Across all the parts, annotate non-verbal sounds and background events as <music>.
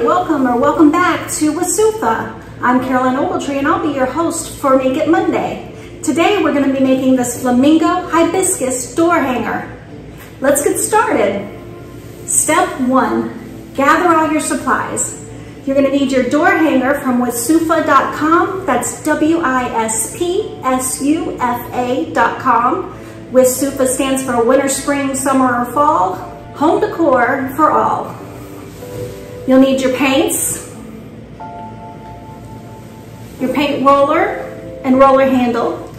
Welcome or welcome back to WiSpSuFa. I'm Caroline Ogletree and I'll be your host for Make It Monday. Today we're going to be making this flamingo hibiscus door hanger. Let's get started. Step one, gather all your supplies. You're going to need your door hanger from wispsufa.com. That's W-I-S-P-S-U-F-A.com. WiSpSuFa stands for winter, spring, summer, or fall. Home decor for all. You'll need your paints, your paint roller and roller handle,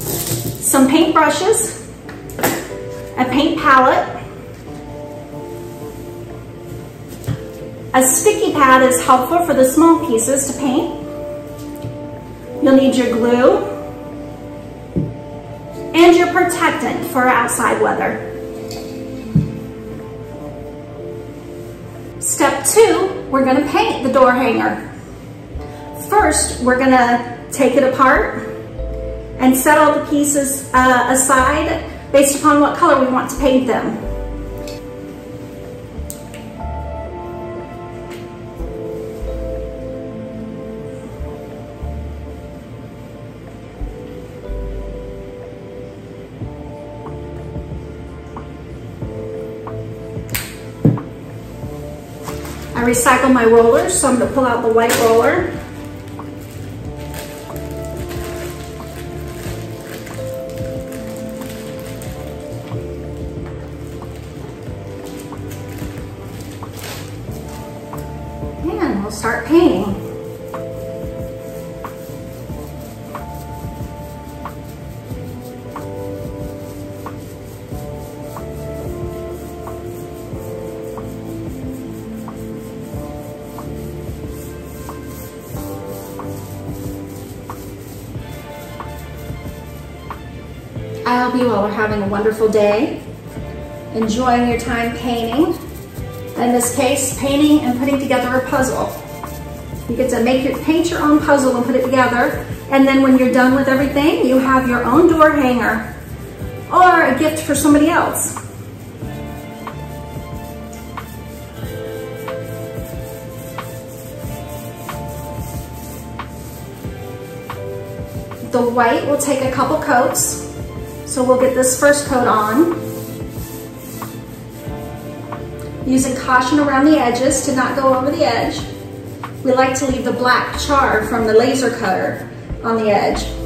some paint brushes, a paint palette, a sticky pad is helpful for the small pieces to paint. You'll need your glue. And your protectant for outside weather. Step two, we're gonna paint the door hanger. First, we're gonna take it apart and set all the pieces uh, aside based upon what color we want to paint them. Recycle my rollers, so I'm gonna pull out the white roller. You all are having a wonderful day, enjoying your time painting. In this case, painting and putting together a puzzle. You get to make your, paint your own puzzle and put it together. And then when you're done with everything, you have your own door hanger or a gift for somebody else. The white will take a couple coats. So we'll get this first coat on. Using caution around the edges to not go over the edge. We like to leave the black char from the laser cutter on the edge.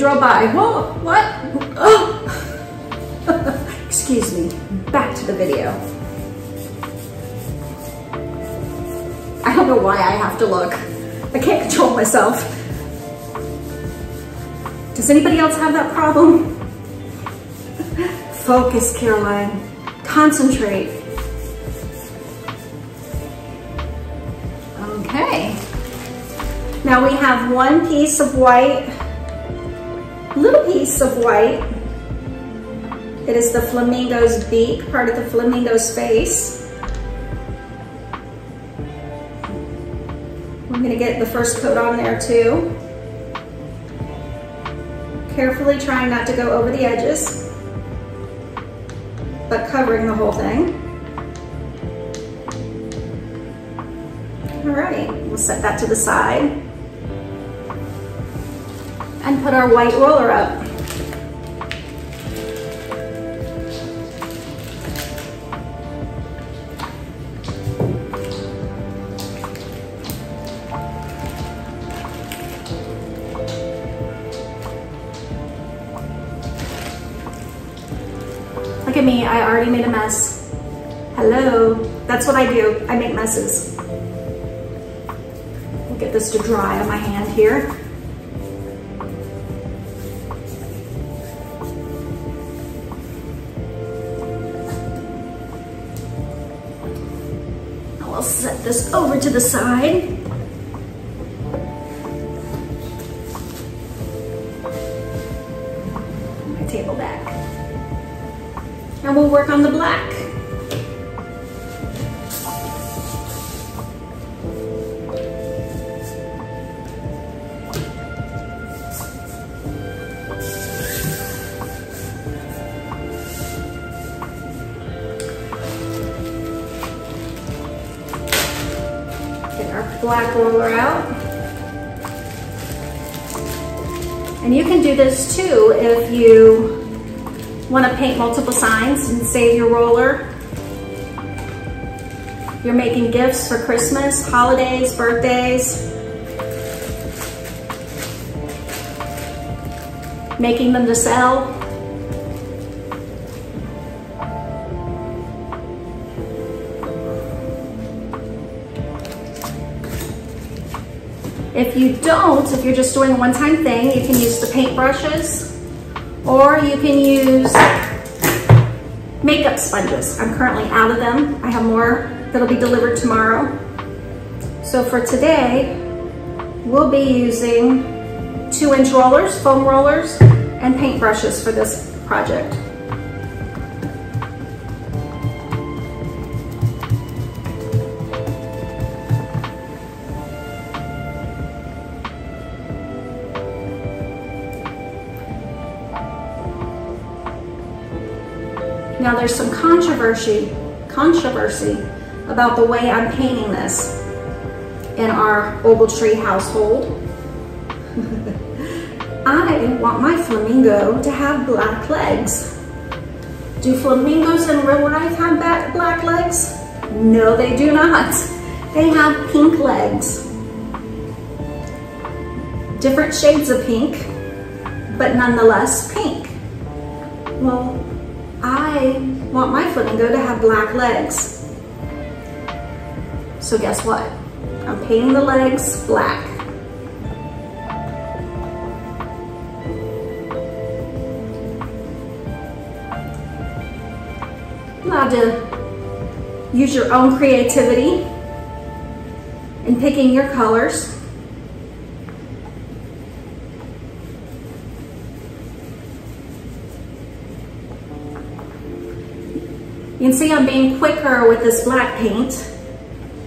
Drove by. Whoa, what? Oh. <laughs> Excuse me, back to the video. I don't know why I have to look. I can't control myself. Does anybody else have that problem? <laughs> Focus, Caroline. Concentrate. Okay. Now we have one piece of white, little piece of white. It is the flamingo's beak, part of the flamingo's face. I'm gonna get the first coat on there too. Carefully trying not to go over the edges, but covering the whole thing. All right, we'll set that to the side. And put our white roller up. Look at me, I already made a mess. Hello, that's what I do, I make messes. We'll get this to dry on my hand here. To the side. My table back. And we'll work on the black multiple signs and save your roller. You're making gifts for Christmas, holidays, birthdays. Making them to sell. If you don't, if you're just doing a one-time thing, you can use the paint brushes or you can use makeup sponges. I'm currently out of them. I have more that'll be delivered tomorrow. So for today, we'll be using two inch rollers, foam rollers, and paint brushes for this project. Now there's some controversy, controversy about the way I'm painting this in our Ogletree household. <laughs> I want my flamingo to have black legs. Do flamingos in real life have black legs? No, they do not. They have pink legs. Different shades of pink, but nonetheless pink. Well, I want my flamingo to go to have black legs. So guess what? I'm painting the legs black. Allowed to use your own creativity in picking your colors. You can see I'm being quicker with this black paint.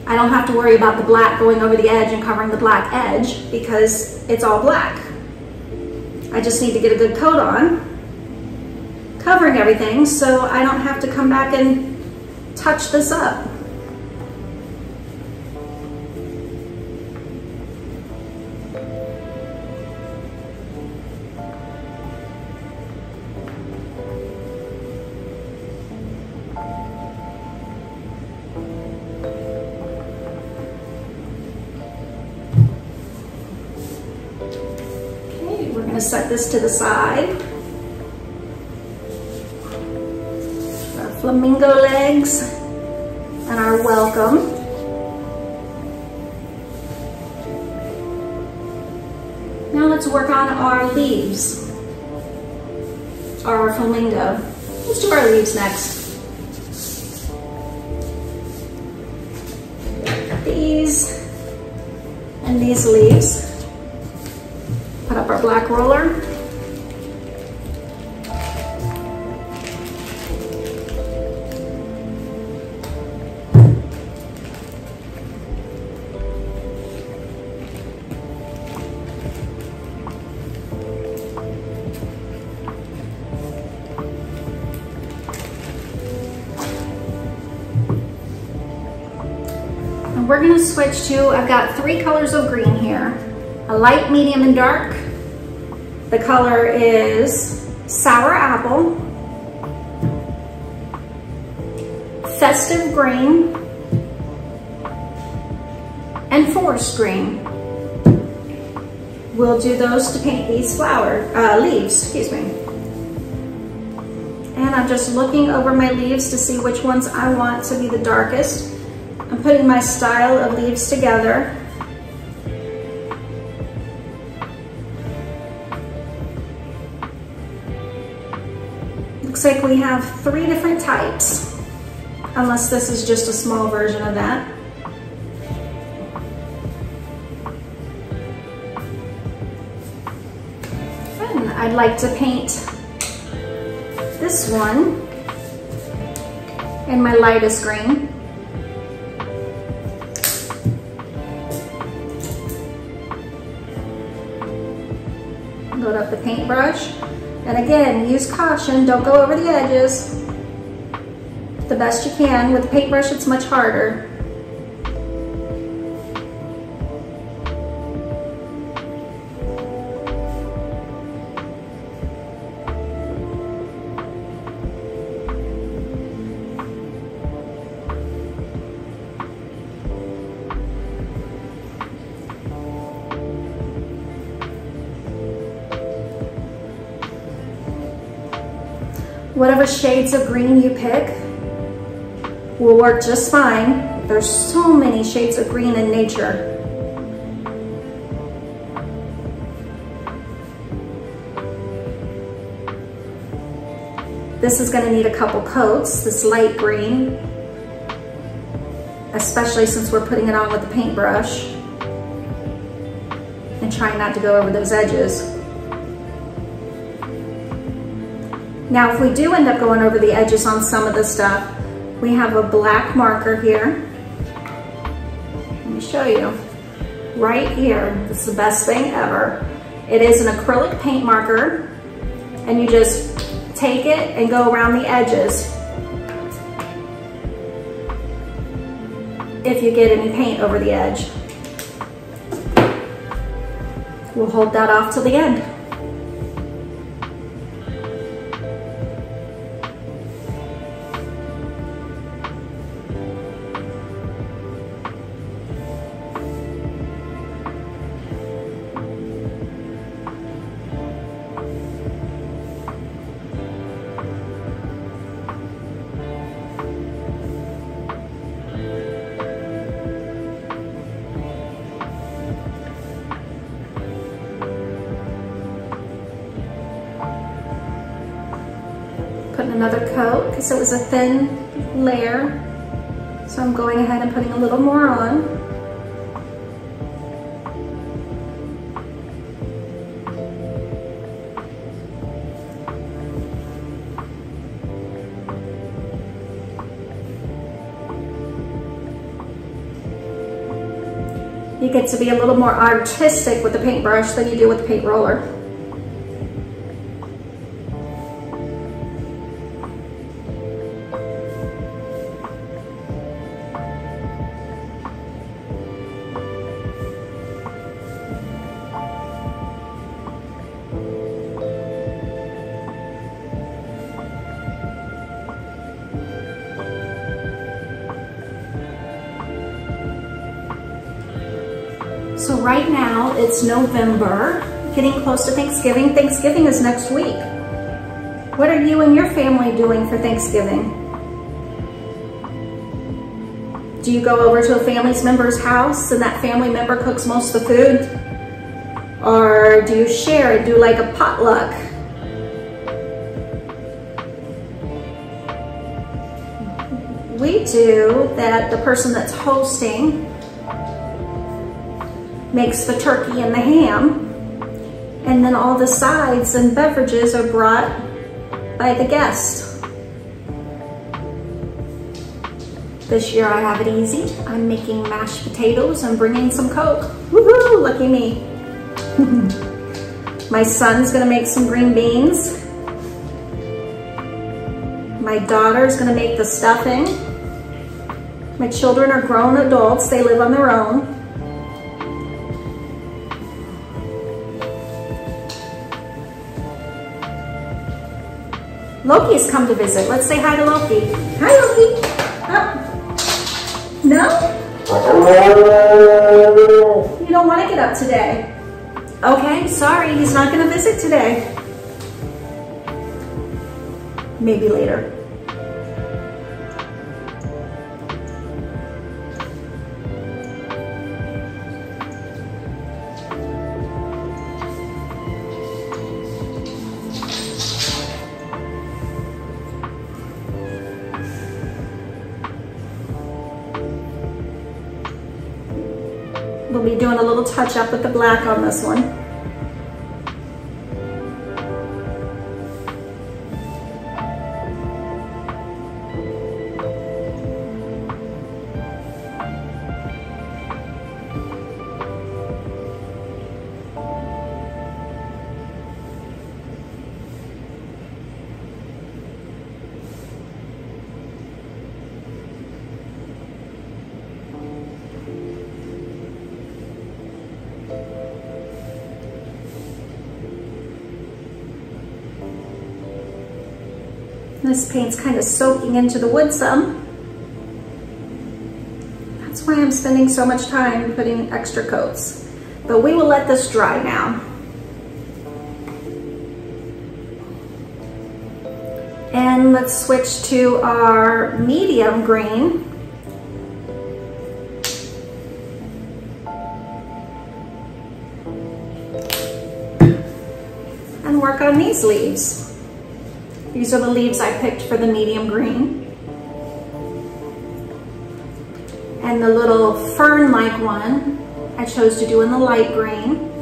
I don't have to worry about the black going over the edge and covering the black edge because it's all black. I just need to get a good coat on, covering everything so I don't have to come back and touch this up. The side. Our flamingo legs and our welcome. Now let's work on our leaves, our flamingo. Let's do our leaves next. I've got three colors of green here. A light, medium, and dark. The color is Sour Apple, Festive Green, and Forest Green. We'll do those to paint these flower uh, leaves, excuse me. And I'm just looking over my leaves to see which ones I want to be the darkest. Putting my style of leaves together. Looks like we have three different types, unless this is just a small version of that. And I'd like to paint this one in my lightest green. Again, use caution, don't go over the edges. The best you can. With the paintbrush, it's much harder. Whatever shades of green you pick will work just fine. There's so many shades of green in nature. This is gonna need a couple coats, this light green, especially since we're putting it on with the paintbrush and trying not to go over those edges. Now, if we do end up going over the edges on some of the stuff, we have a black marker here. Let me show you. Right here, this is the best thing ever. It is an acrylic paint marker, and you just take it and go around the edges. If you get any paint over the edge. We'll hold that off till the end. Because it was a thin layer. So I'm going ahead and putting a little more on. You get to be a little more artistic with the paintbrush than you do with the paint roller. November, getting close to Thanksgiving. Thanksgiving is next week. What are you and your family doing for Thanksgiving? Do you go over to a family member's house and that family member cooks most of the food? Or do you share and do like a potluck? We do that the person that's hosting makes the turkey and the ham. And then all the sides and beverages are brought by the guest. This year I have it easy. I'm making mashed potatoes and bringing some Coke. Woohoo, lucky me. <laughs> My son's gonna make some green beans. My daughter's gonna make the stuffing. My children are grown adults, they live on their own. Loki's come to visit. Let's say hi to Loki. Hi, Loki. Oh. No? You don't want to get up today. Okay, sorry, he's not going to visit today. Maybe later. Touch up with the black on this one. This paint's kind of soaking into the wood some. That's why I'm spending so much time putting extra coats. But we will let this dry now. And let's switch to our medium green. And work on these leaves. These are the leaves I picked for the medium green. And the little fern-like one I chose to do in the light green.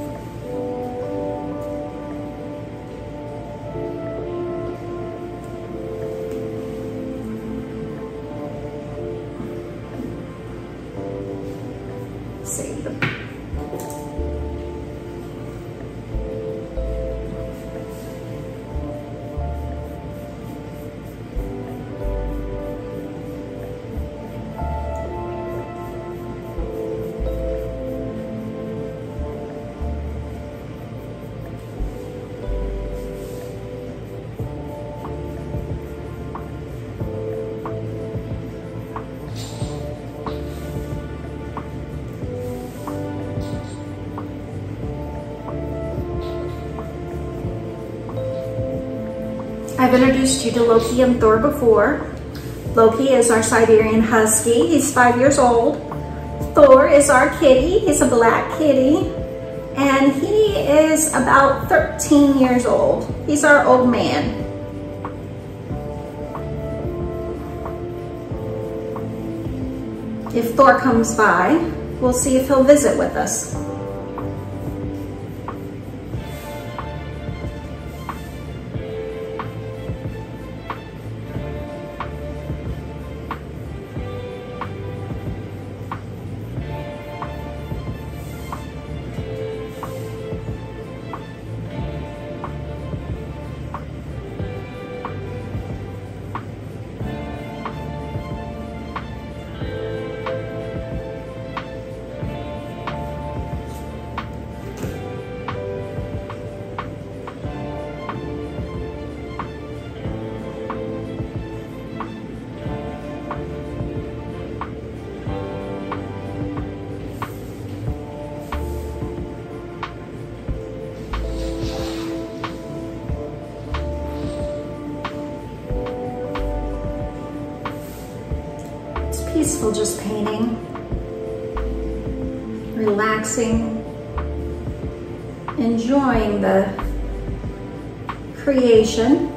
Introduced you to Loki and Thor before. Loki is our Siberian Husky. He's five years old. Thor is our kitty. He's a black kitty. And he is about 13 years old. He's our old man. If Thor comes by, we'll see if he'll visit with us. Just painting, relaxing, enjoying the creation.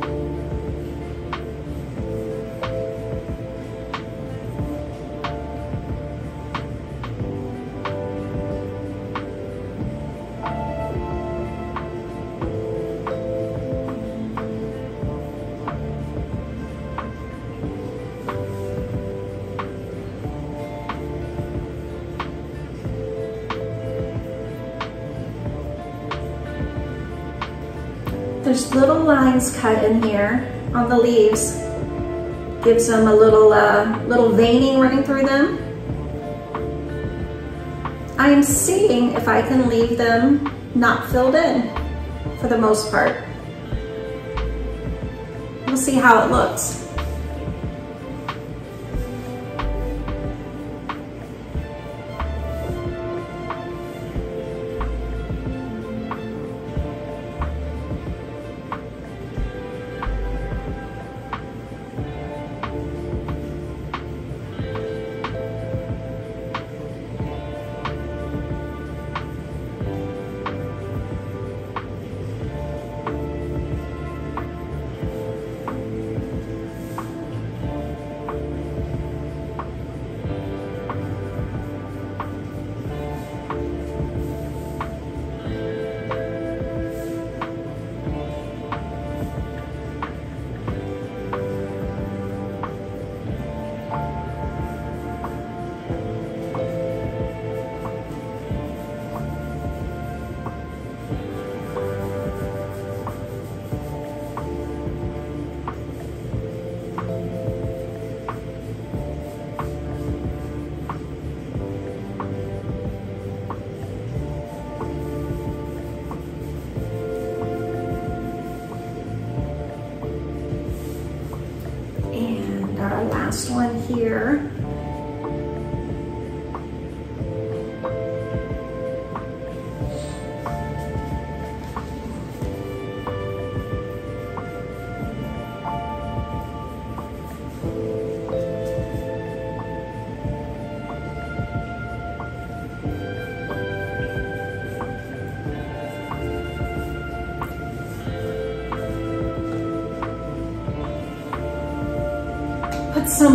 Lines cut in here on the leaves. Gives them a little, uh, little veining running through them. I'm seeing if I can leave them not filled in for the most part. We'll see how it looks.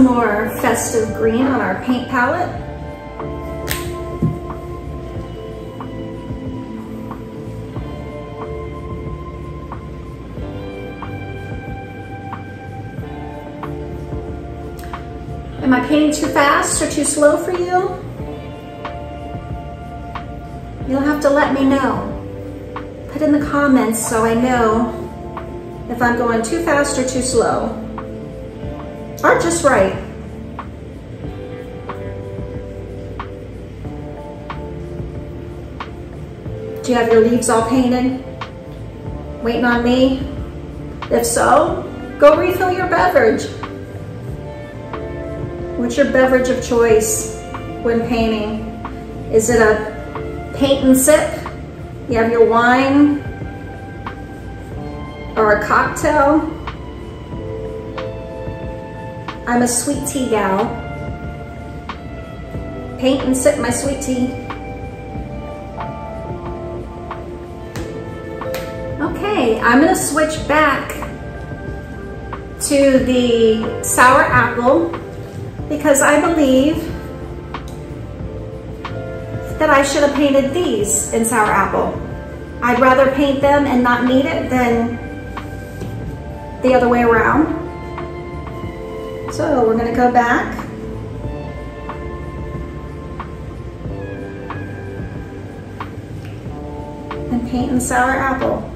More festive green on our paint palette. Am I painting too fast or too slow for you? You'll have to let me know. Put in the comments so I know if I'm going too fast or too slow. Or just right. Do you have your leaves all painted? Waiting on me? If so, go refill your beverage. What's your beverage of choice when painting? Is it a paint and sip? You have your wine or a cocktail? I'm a sweet tea gal. Paint and sip my sweet tea. Okay, I'm gonna switch back to the sour apple because I believe that I should have painted these in sour apple. I'd rather paint them and not need it than the other way around. So we're gonna go back. And paint in sour apple.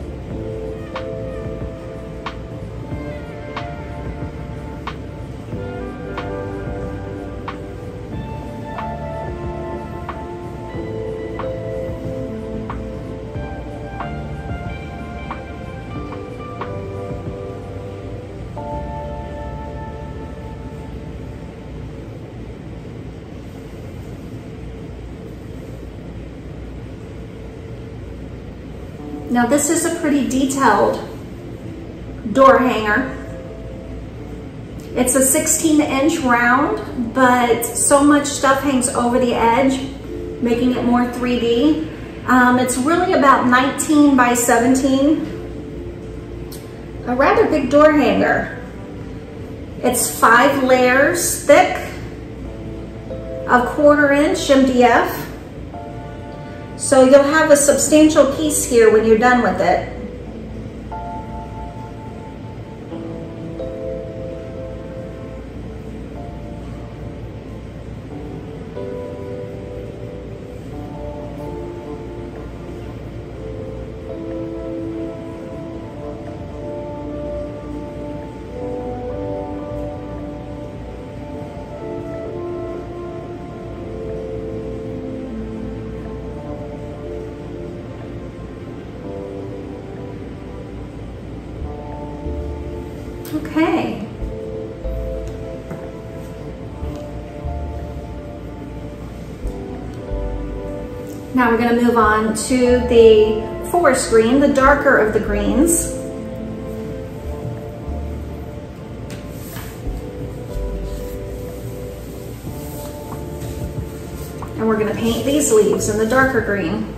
Now this is a pretty detailed door hanger. It's a 16 inch round, but so much stuff hangs over the edge, making it more 3D. Um, it's really about 19 by 17. A rather big door hanger. It's five layers thick, a quarter inch MDF, so you'll have a substantial piece here when you're done with it. Now we're going to move on to the forest green, the darker of the greens. And we're going to paint these leaves in the darker green.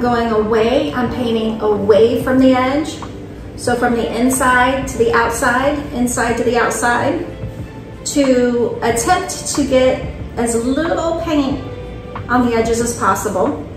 Going away, I'm painting away from the edge. So from the inside to the outside, inside to the outside, to attempt to get as little paint on the edges as possible.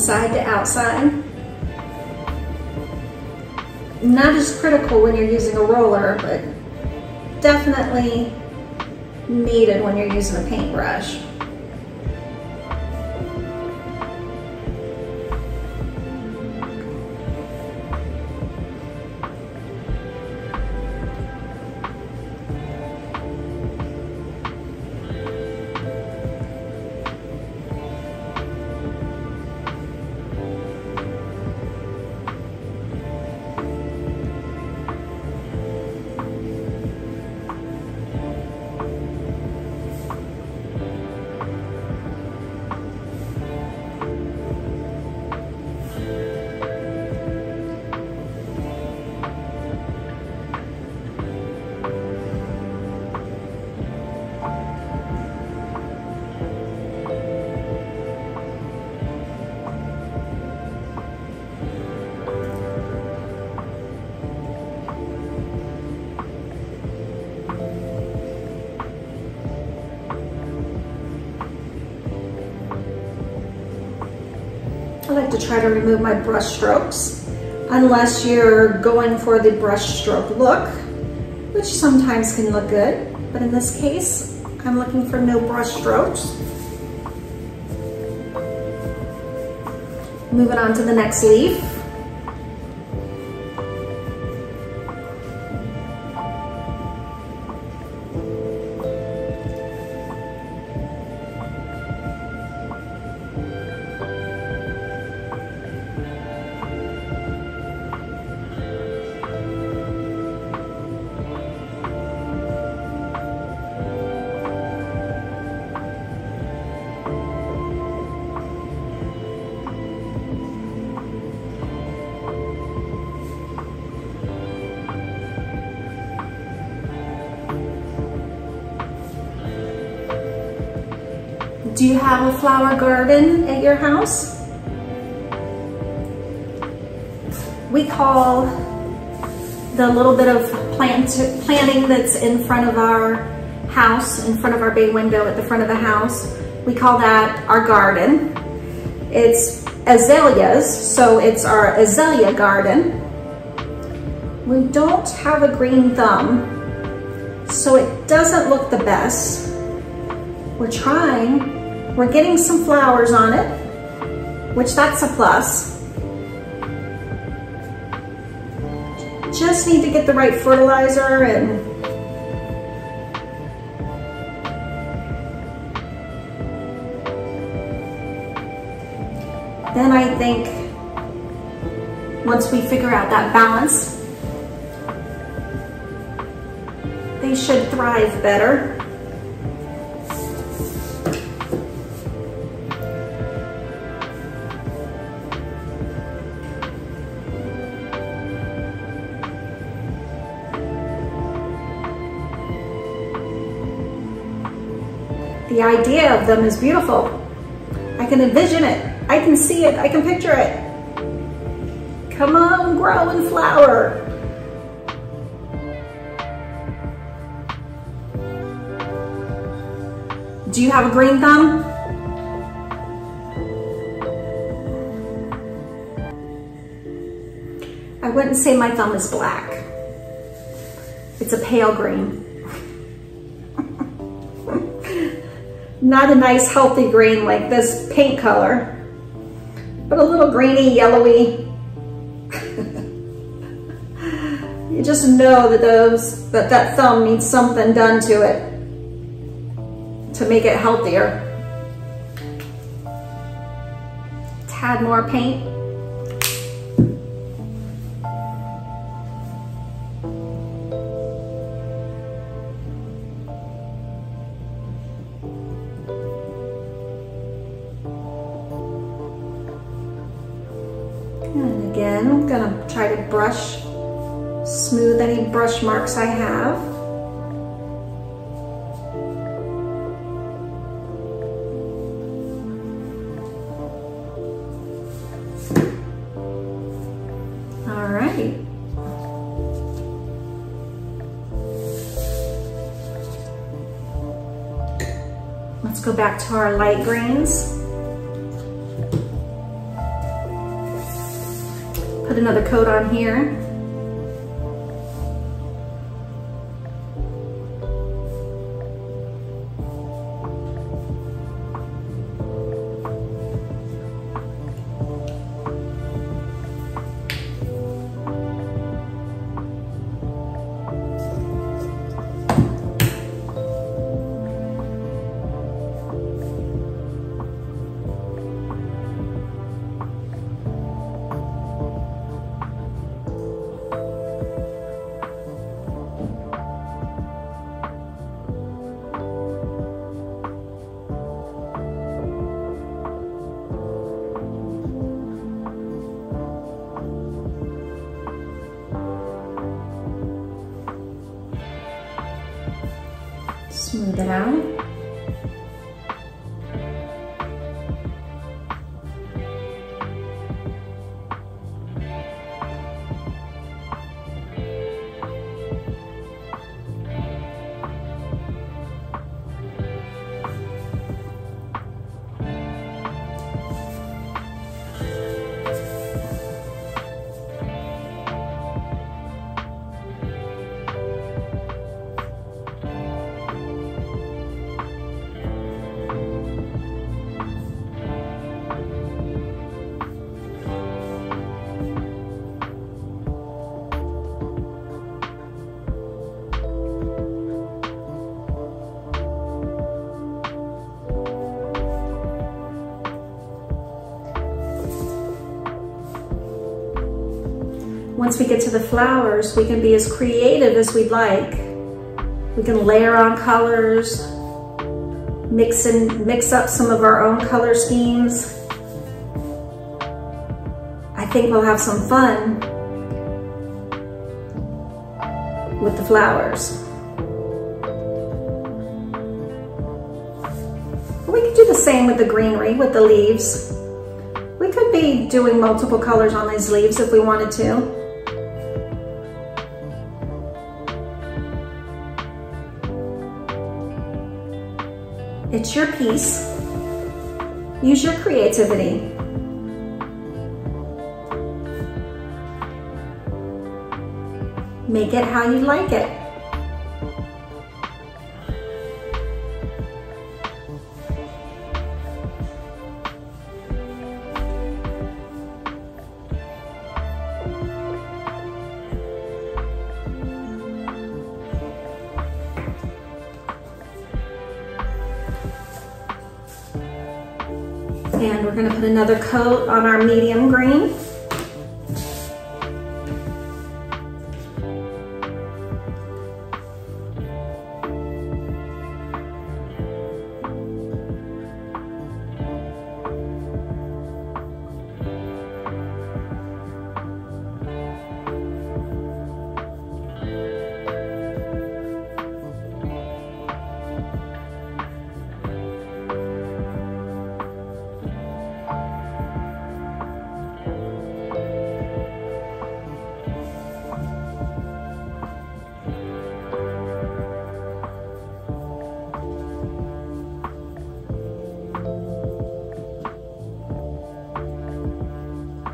Inside to outside. Not as critical when you're using a roller, but definitely needed when you're using a paintbrush. Try to remove my brush strokes unless you're going for the brush stroke look, which sometimes can look good. But in this case, I'm looking for no brush strokes. Moving on to the next leaf. Do you have a flower garden at your house? We call the little bit of plant planting that's in front of our house, in front of our bay window at the front of the house, we call that our garden. It's azaleas, so it's our azalea garden. We don't have a green thumb, so it doesn't look the best. We're trying, we're getting some flowers on it, which that's a plus. Just need to get the right fertilizer and then I think once we figure out that balance, they should thrive better. Idea of them is beautiful. I can envision it. I can see it. I can picture it. Come on, grow and flower. Do you have a green thumb? I wouldn't say my thumb is black. It's a pale green. Not a nice healthy green like this paint color, but a little greeny, yellowy. <laughs> you just know that those that, that thumb needs something done to it to make it healthier. Tad more paint. Brush marks I have. All right. Let's go back to our light greens. Put another coat on here. Once we get to the flowers, we can be as creative as we'd like. We can layer on colors, mix and mix up some of our own color schemes. I think we'll have some fun with the flowers. We could do the same with the greenery, with the leaves. We could be doing multiple colors on these leaves if we wanted to. Use your creativity. Make it how you like it. Another coat on our medium green.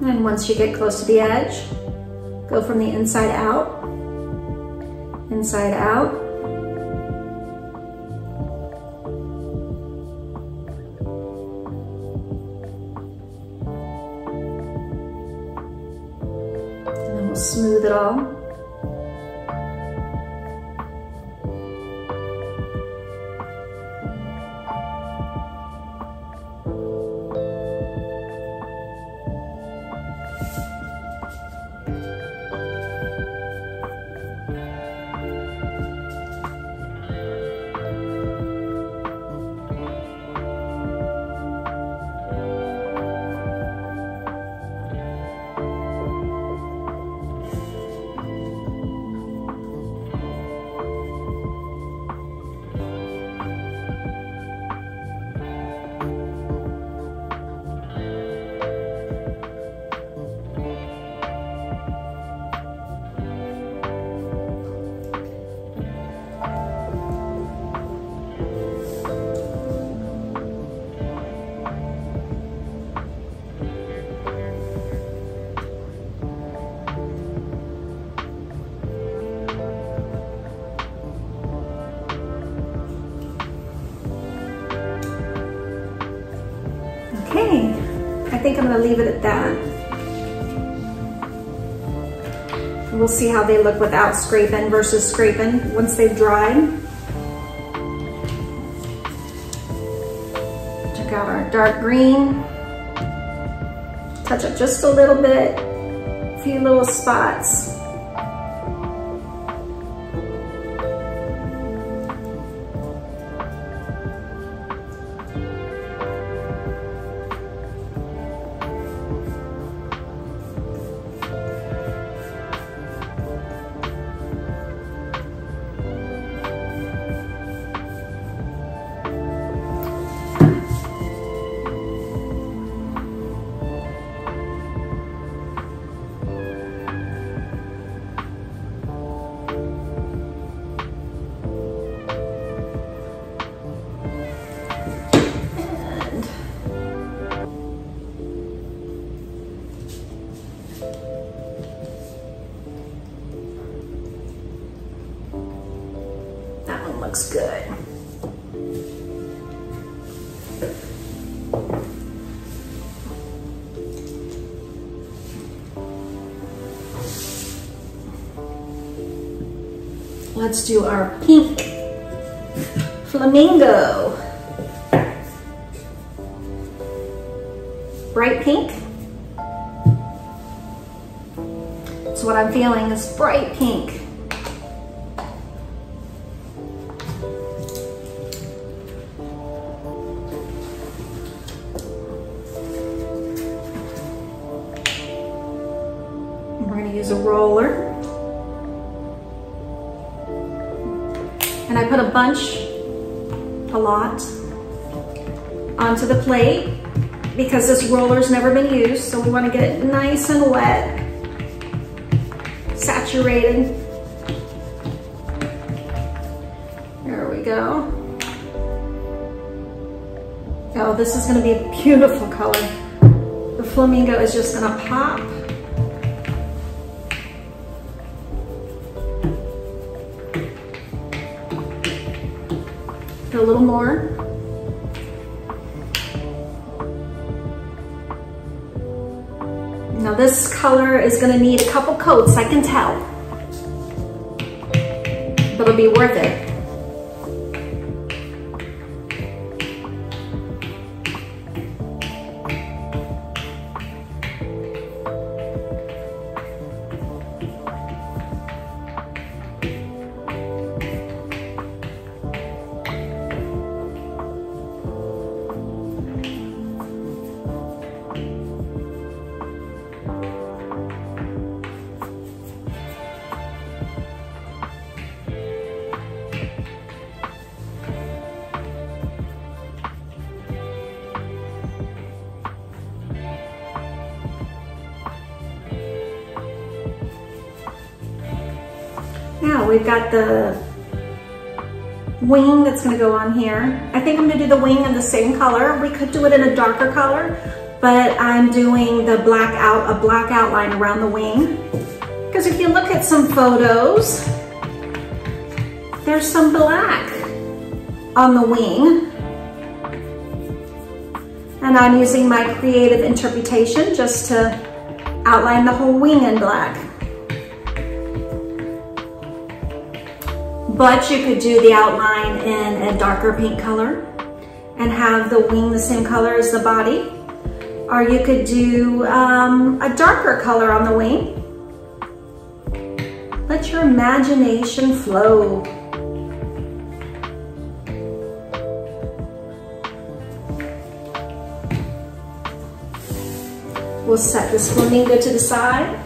And once you get close to the edge, go from the inside out, inside out. And then we'll smooth it all. Leave it at that. We'll see how they look without scraping versus scraping once they've dried. Check out our dark green. Touch up just a little bit, a few little spots. Let's do our pink flamingo. We wanna get it nice and wet, saturated. There we go. Oh, this is gonna be a beautiful color. The flamingo is just gonna pop. a little more. Color is gonna need a couple coats, I can tell. But it'll be worth it. Got the wing that's gonna go on here. I think I'm gonna do the wing in the same color. We could do it in a darker color, but I'm doing the black out, a black outline around the wing. Because if you look at some photos, there's some black on the wing. And I'm using my creative interpretation just to outline the whole wing in black. But you could do the outline in a darker pink color and have the wing the same color as the body. Or you could do um, a darker color on the wing. Let your imagination flow. We'll set this flamingo to the side.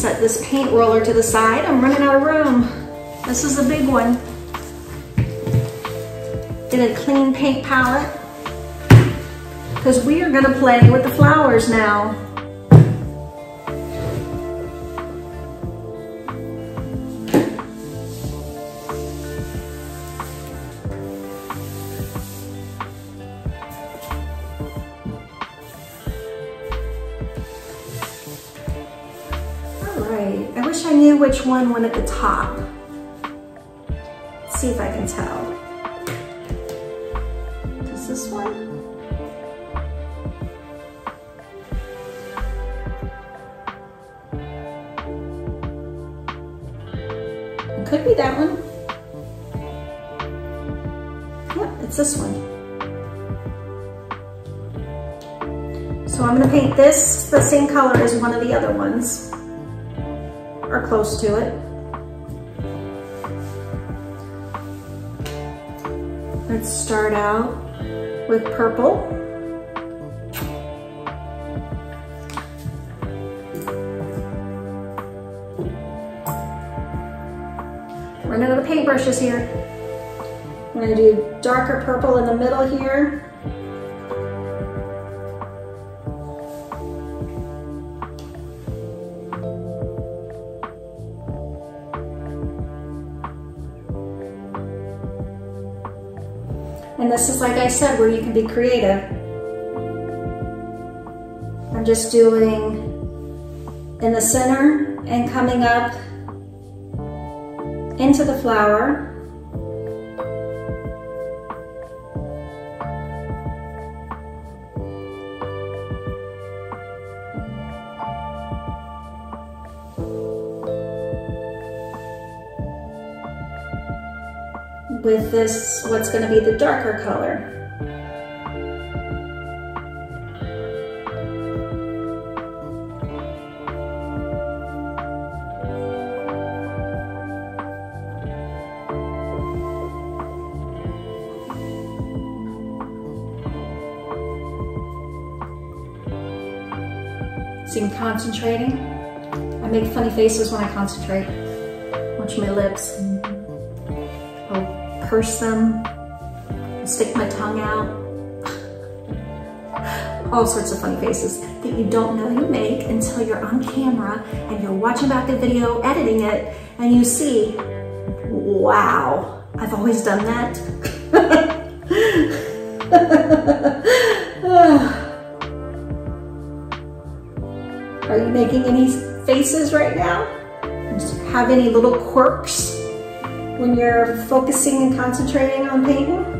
Set this paint roller to the side. I'm running out of room. This is a big one. Get a clean paint palette because we are gonna play with the flowers now. Which one at the top. see if I can tell. Does this one? Could be that one. Yep, it's this one. So I'm gonna paint this the same color as one of the other ones, close to it. Let's start out with purple. Running out of paintbrushes here. I'm gonna do darker purple in the middle here. This is like I said, where you can be creative. I'm just doing in the center and coming up into the flower. With this, what's gonna be the darker color. See me concentrating? I make funny faces when I concentrate. Watch my lips purse them, stick my tongue out. All sorts of funny faces that you don't know you make until you're on camera and you're watching back the video, editing it, and you see, wow, I've always done that. <laughs> Are you making any faces right now? Have any little quirks? When you're focusing and concentrating on painting.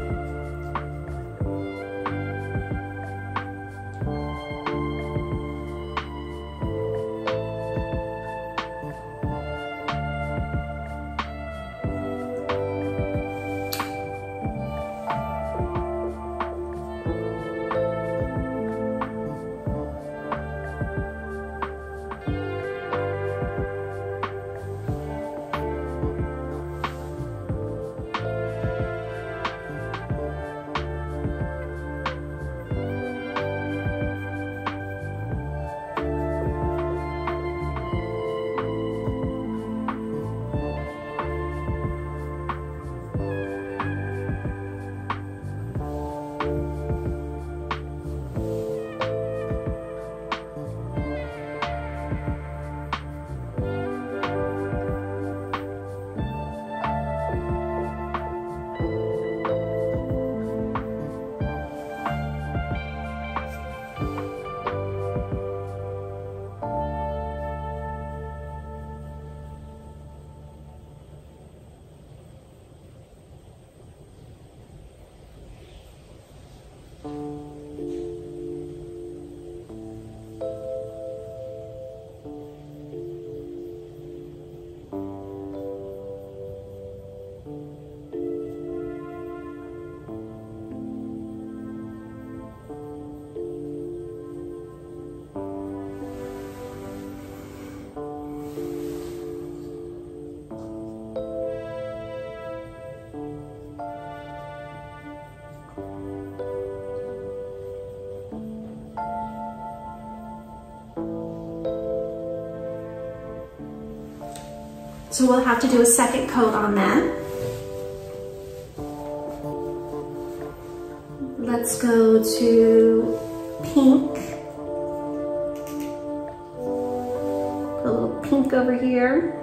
So we'll have to do a second coat on that. Let's go to pink. Put a little pink over here.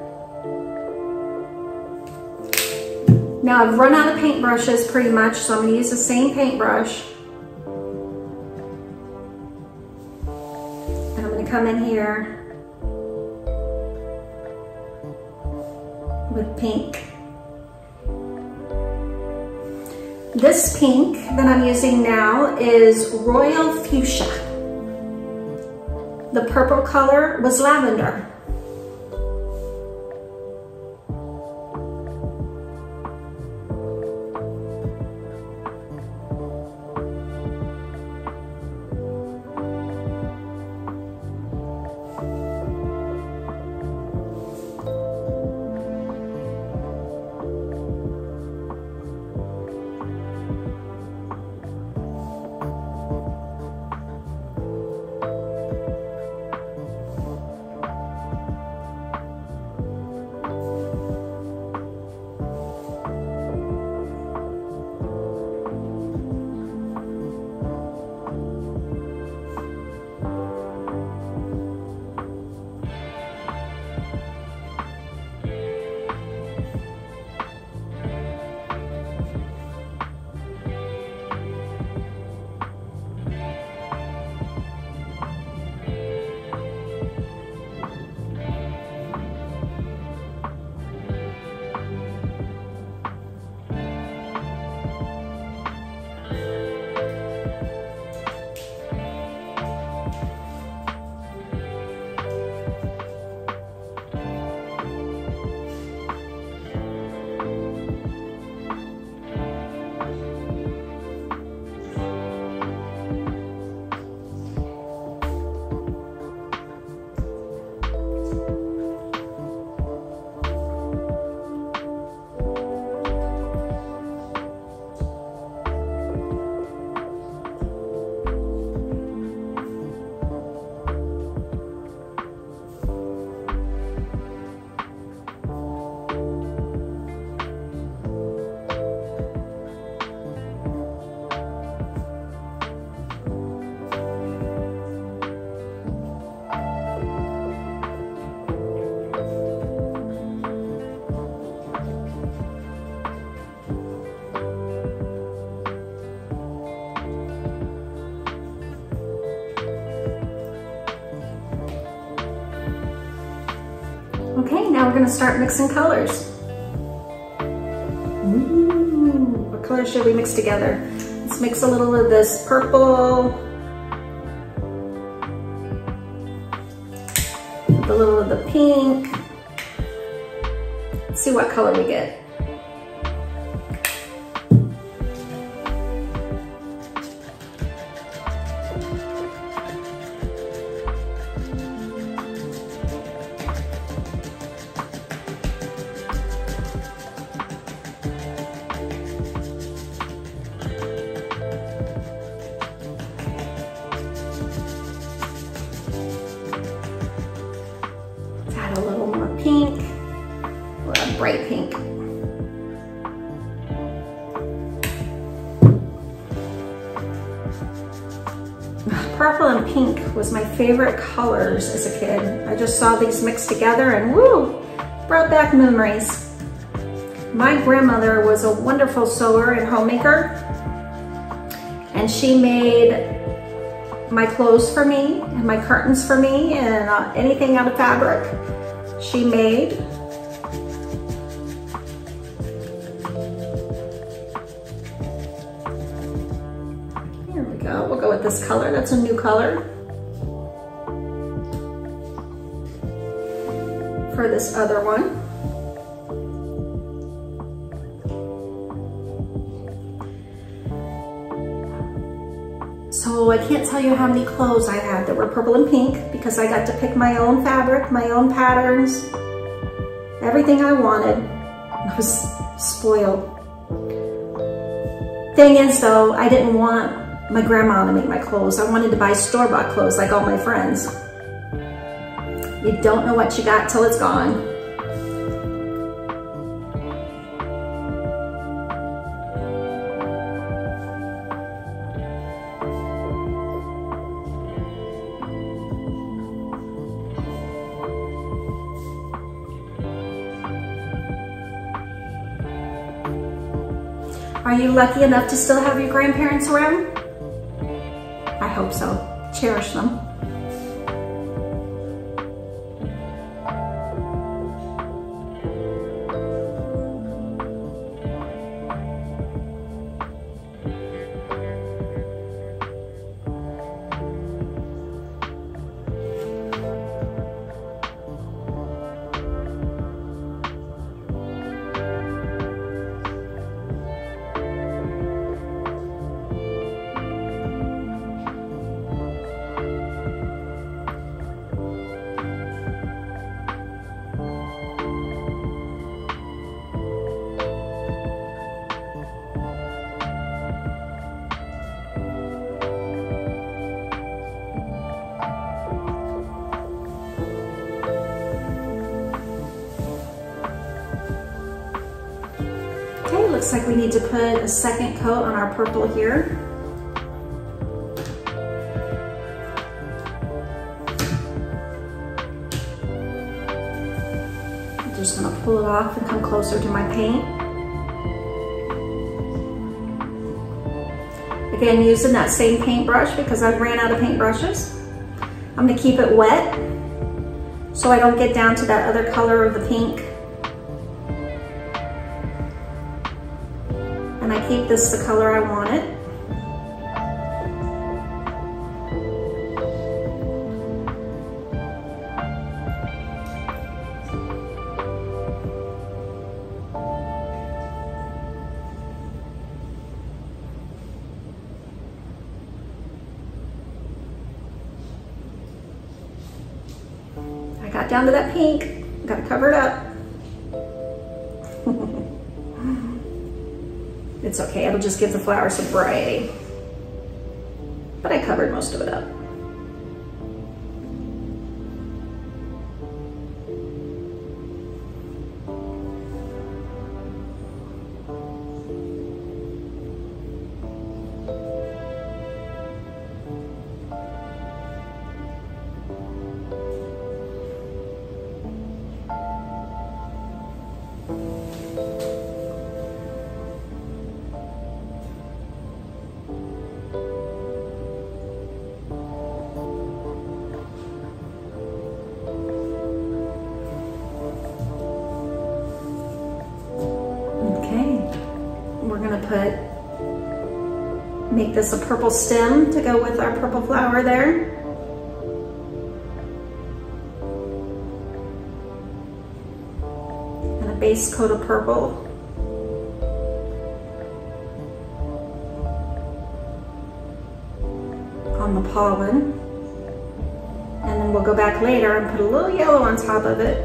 Now I've run out of paintbrushes pretty much, so I'm gonna use the same paintbrush. And I'm gonna come in here with pink. This pink that I'm using now is Royal Fuchsia. The purple color was lavender. Start mixing colors. Ooh, what colors should we mix together? Let's mix a little of this purple. A little of the pink. Was my favorite colors as a kid. I just saw these mixed together and woo, brought back memories. My grandmother was a wonderful sewer and homemaker, and she made my clothes for me and my curtains for me and uh, anything out of fabric she made. Here we go. We'll go with this color. That's a new color. For this other one. So I can't tell you how many clothes I had that were purple and pink because I got to pick my own fabric, my own patterns, everything I wanted. <laughs> I was spoiled. Thing is though, I didn't want my grandma to make my clothes. I wanted to buy store-bought clothes like all my friends. You don't know what you got till it's gone. Are you lucky enough to still have your grandparents around? I hope so. Cherish them. A second coat on our purple here. I'm just gonna pull it off and come closer to my paint. Again, using that same paintbrush because I've ran out of paintbrushes. I'm gonna keep it wet so I don't get down to that other color of the pink. This the color I want it. I got down to that pink, gotta cover it up. It's okay, it'll just give the flower some variety. But I covered most of it up. This a purple stem to go with our purple flower there. And a base coat of purple. on the pollen. And then we'll go back later and put a little yellow on top of it.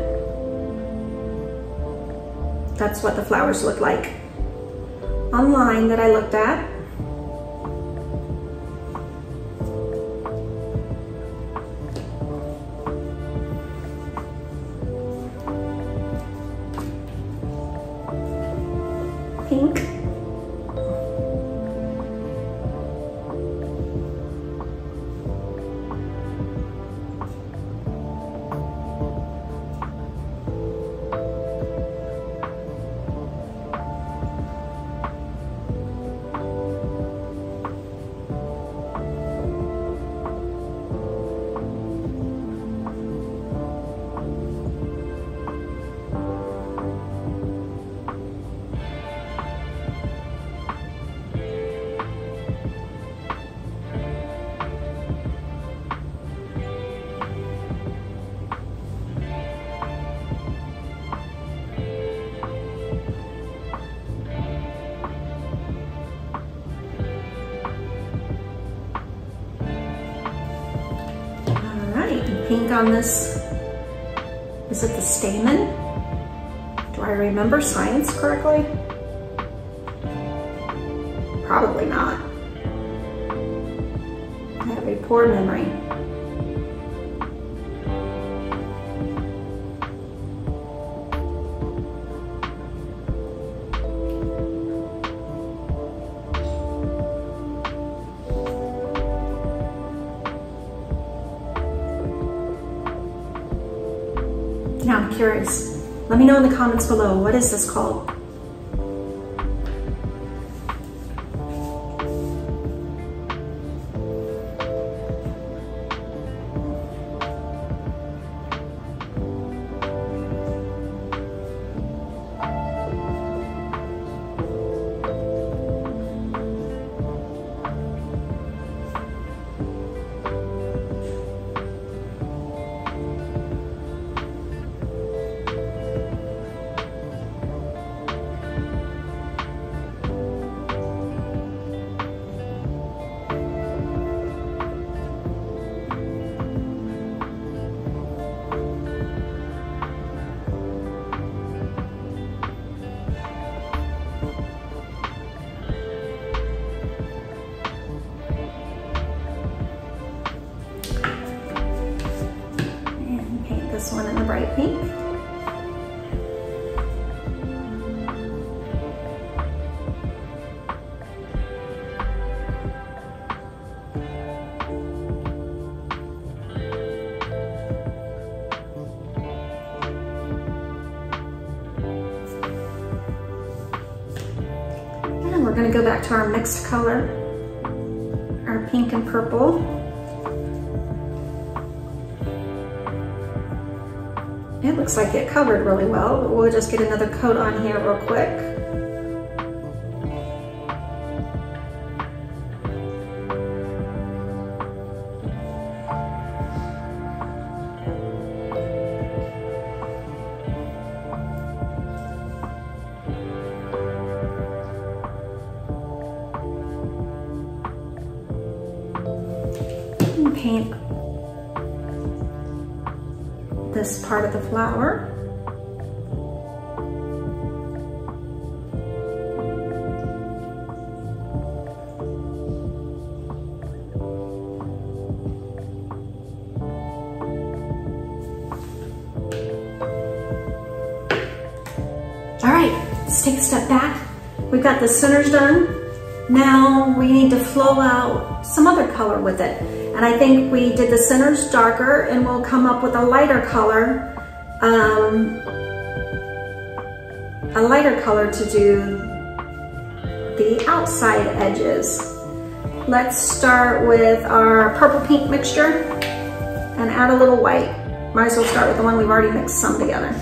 That's what the flowers look like online that I looked at. On this. Is it the stamen? Do I remember science correctly? Comments below, what is this called? Back to our mixed color, our pink and purple. It looks like it covered really well, but we'll just get another coat on here real quick. Part of the flower. All right, let's take a step back. We've got the centers done. Now we need to flow out some other color with it. And I think we did the centers darker and we'll come up with a lighter color, um, a lighter color to do the outside edges. Let's start with our purple pink mixture and add a little white. Might as well start with the one we've already mixed some together.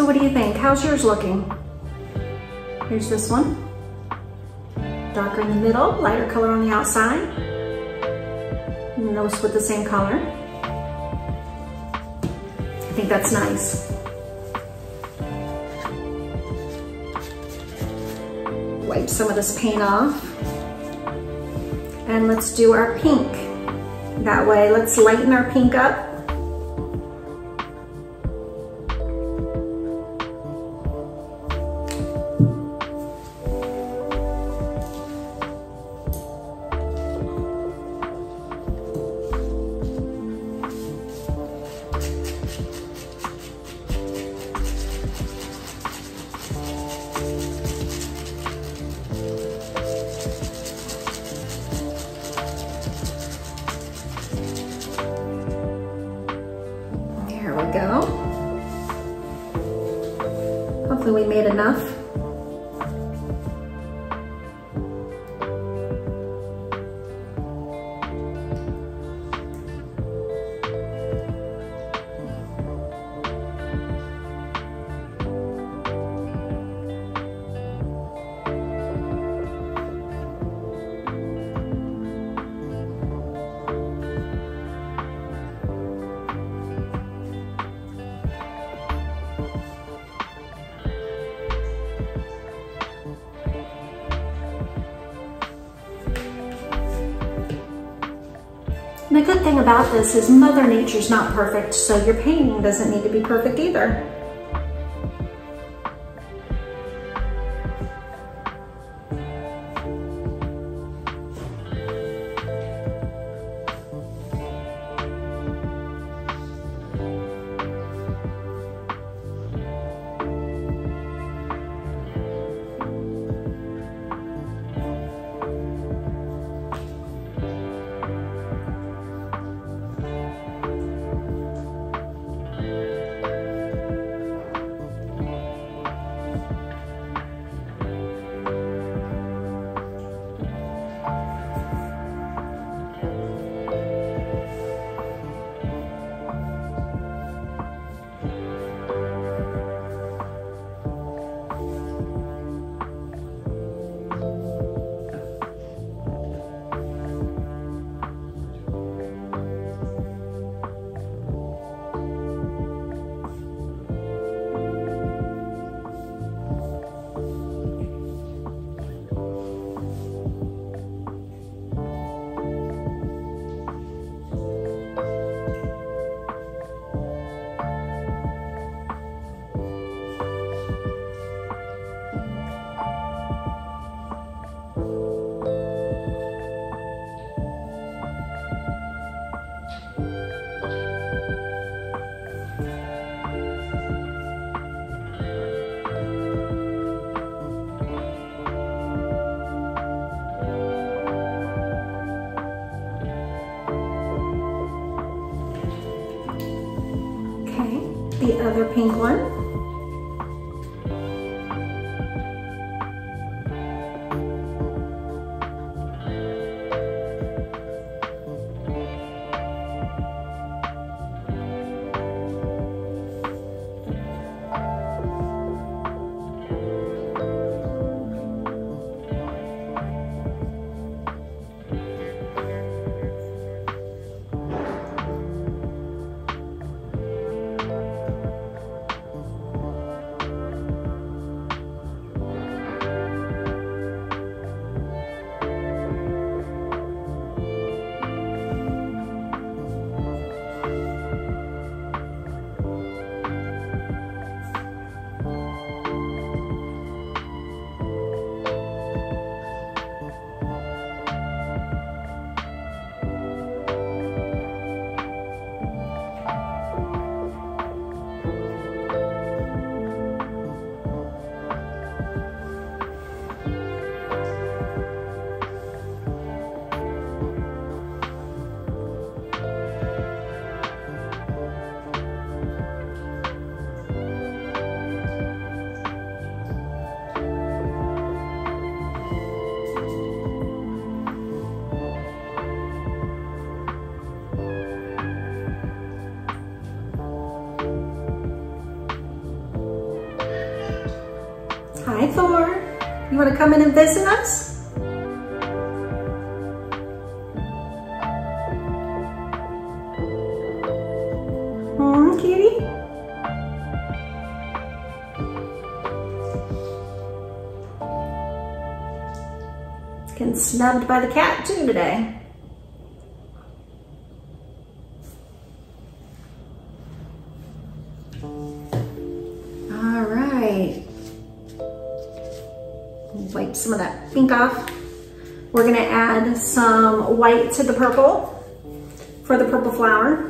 So what do you think? How's yours looking? Here's this one. Darker in the middle, lighter color on the outside. Nose with the same color. I think that's nice. Wipe some of this paint off. And let's do our pink. That way, let's lighten our pink up. This is Mother Nature's not perfect, so your painting doesn't need to be perfect either. Come in and visit us? Hmm? Can snubbed by the cat too today. Pink off. We're gonna add some white to the purple for the purple flower.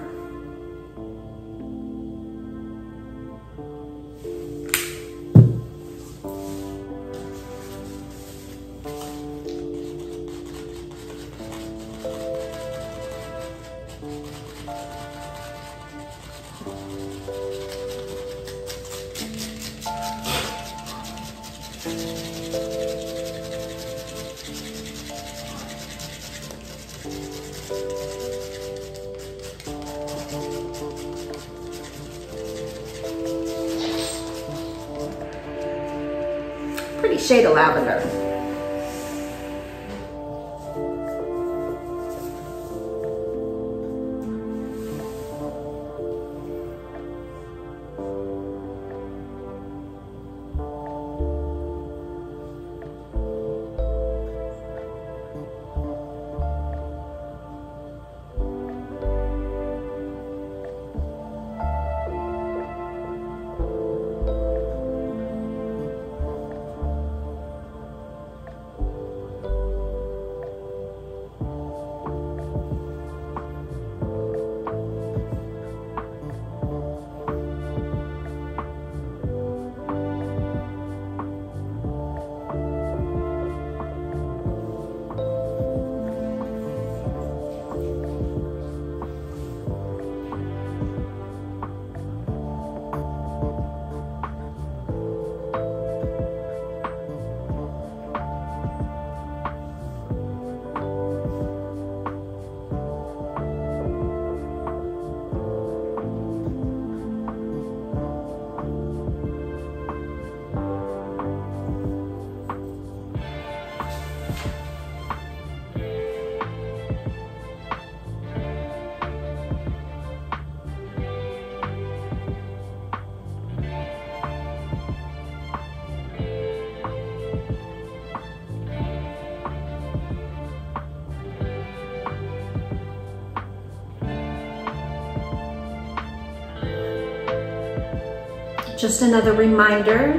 Just another reminder,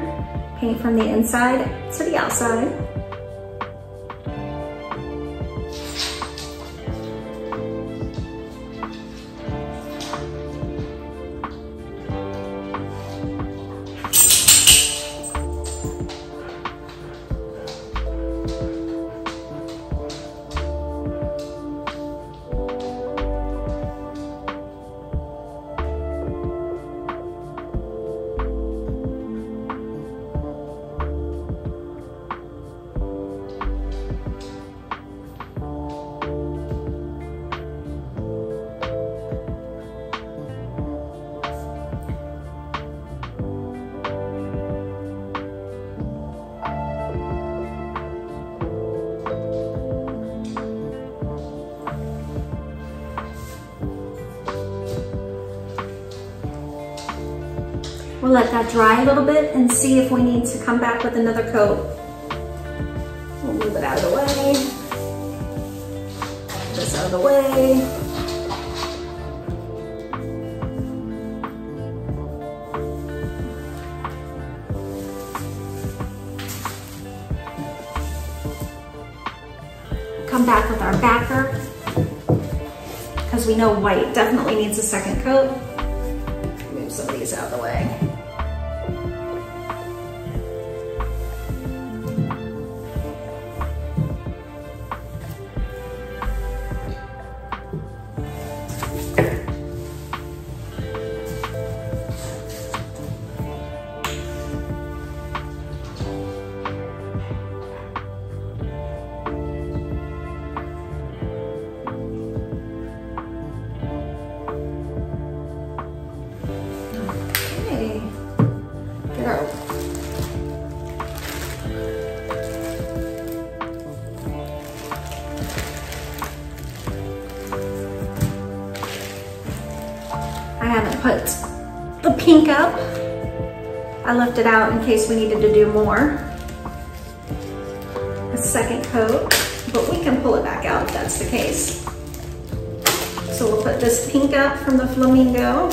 paint from the inside to the outside. We'll let that dry a little bit and see if we need to come back with another coat. We'll move it out of the way. This out of the way. Come back with our backer because we know white definitely needs a second coat. Pink up. I left it out in case we needed to do more. A second coat. but we can pull it back out if that's the case. So we'll put this pink up from the flamingo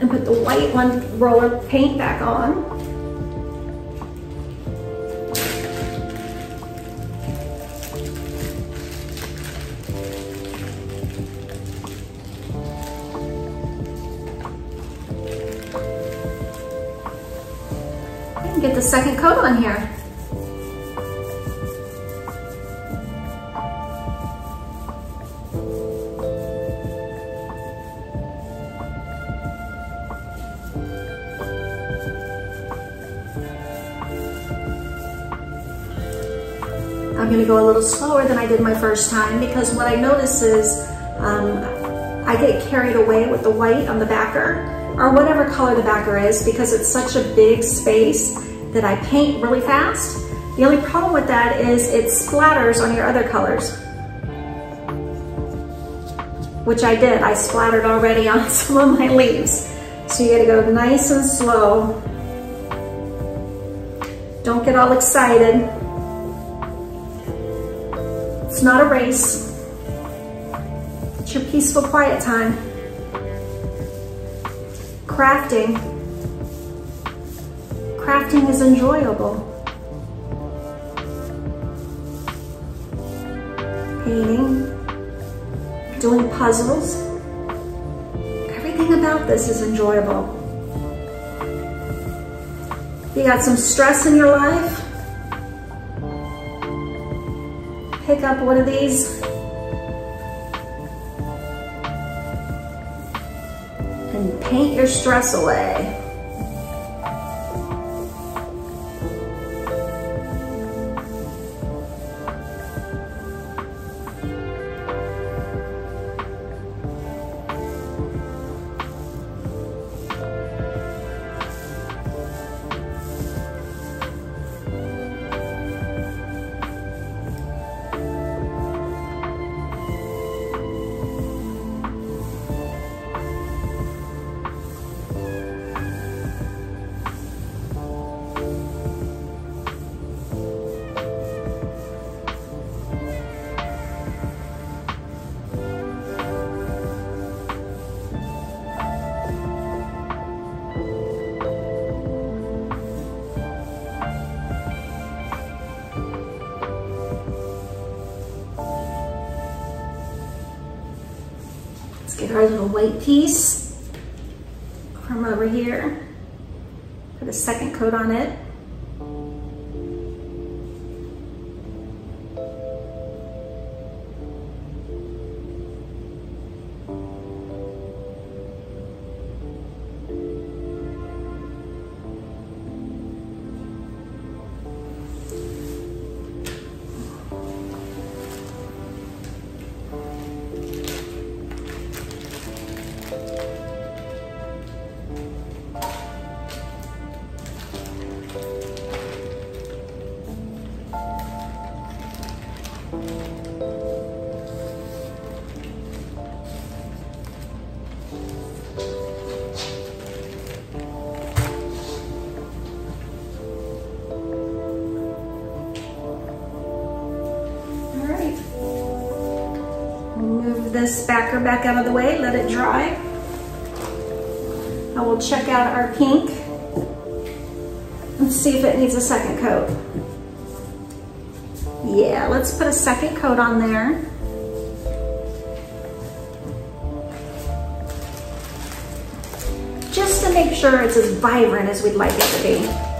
and put the white one roller paint back on. Go a little slower than I did my first time because what I notice is um, I get carried away with the white on the backer or whatever color the backer is because it's such a big space that I paint really fast. The only problem with that is it splatters on your other colors. Which I did, I splattered already <laughs> on some of my leaves. So you gotta go nice and slow. Don't get all excited. It's not a race. It's your peaceful quiet time. Crafting. Crafting is enjoyable. Painting, doing puzzles. Everything about this is enjoyable. You got some stress in your life? Up one of these and paint your stress away. Little white piece back out of the way, let it dry. I will check out our pink and see if it needs a second coat. Yeah, let's put a second coat on there. Just to make sure it's as vibrant as we'd like it to be.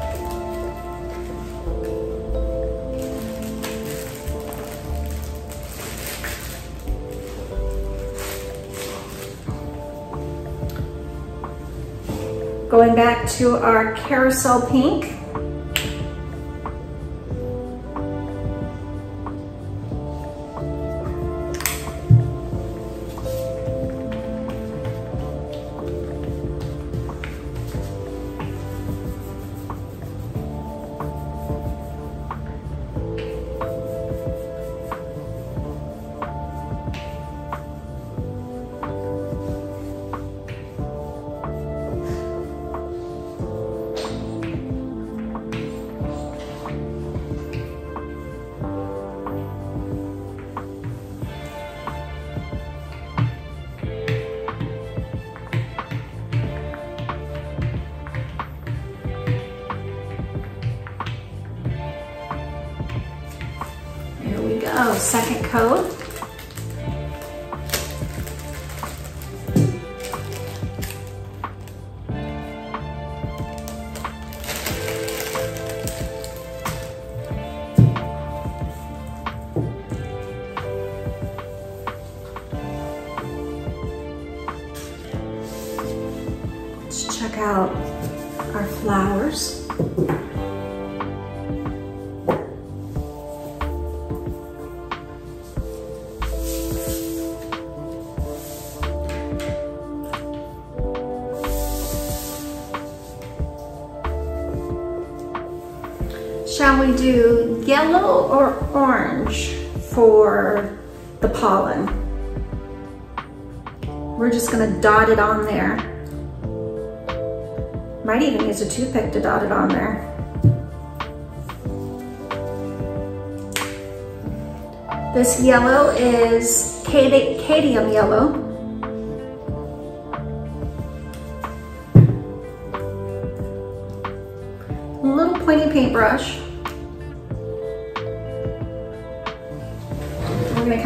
To our carousel pink. Shall we do yellow or orange for the pollen? We're just gonna dot it on there. Might even use a toothpick to dot it on there. This yellow is cadmium yellow. A little pointy paintbrush.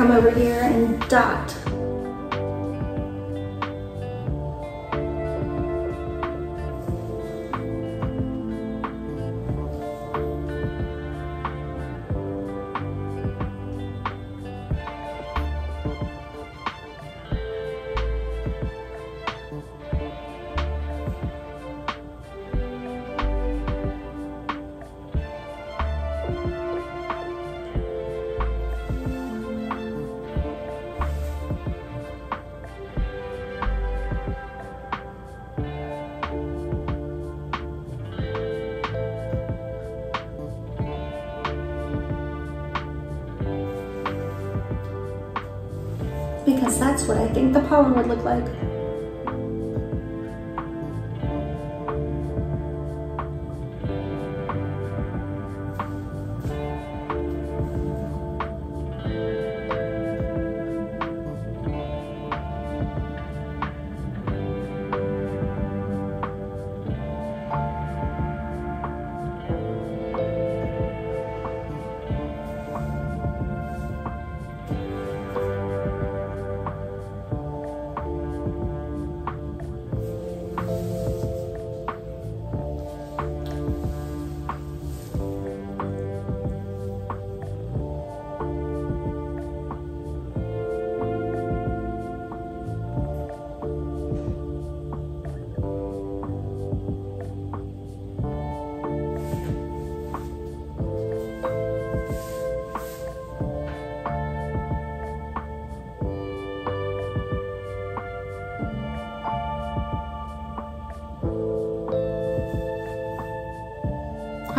Come over here and dot. Pollen would look like.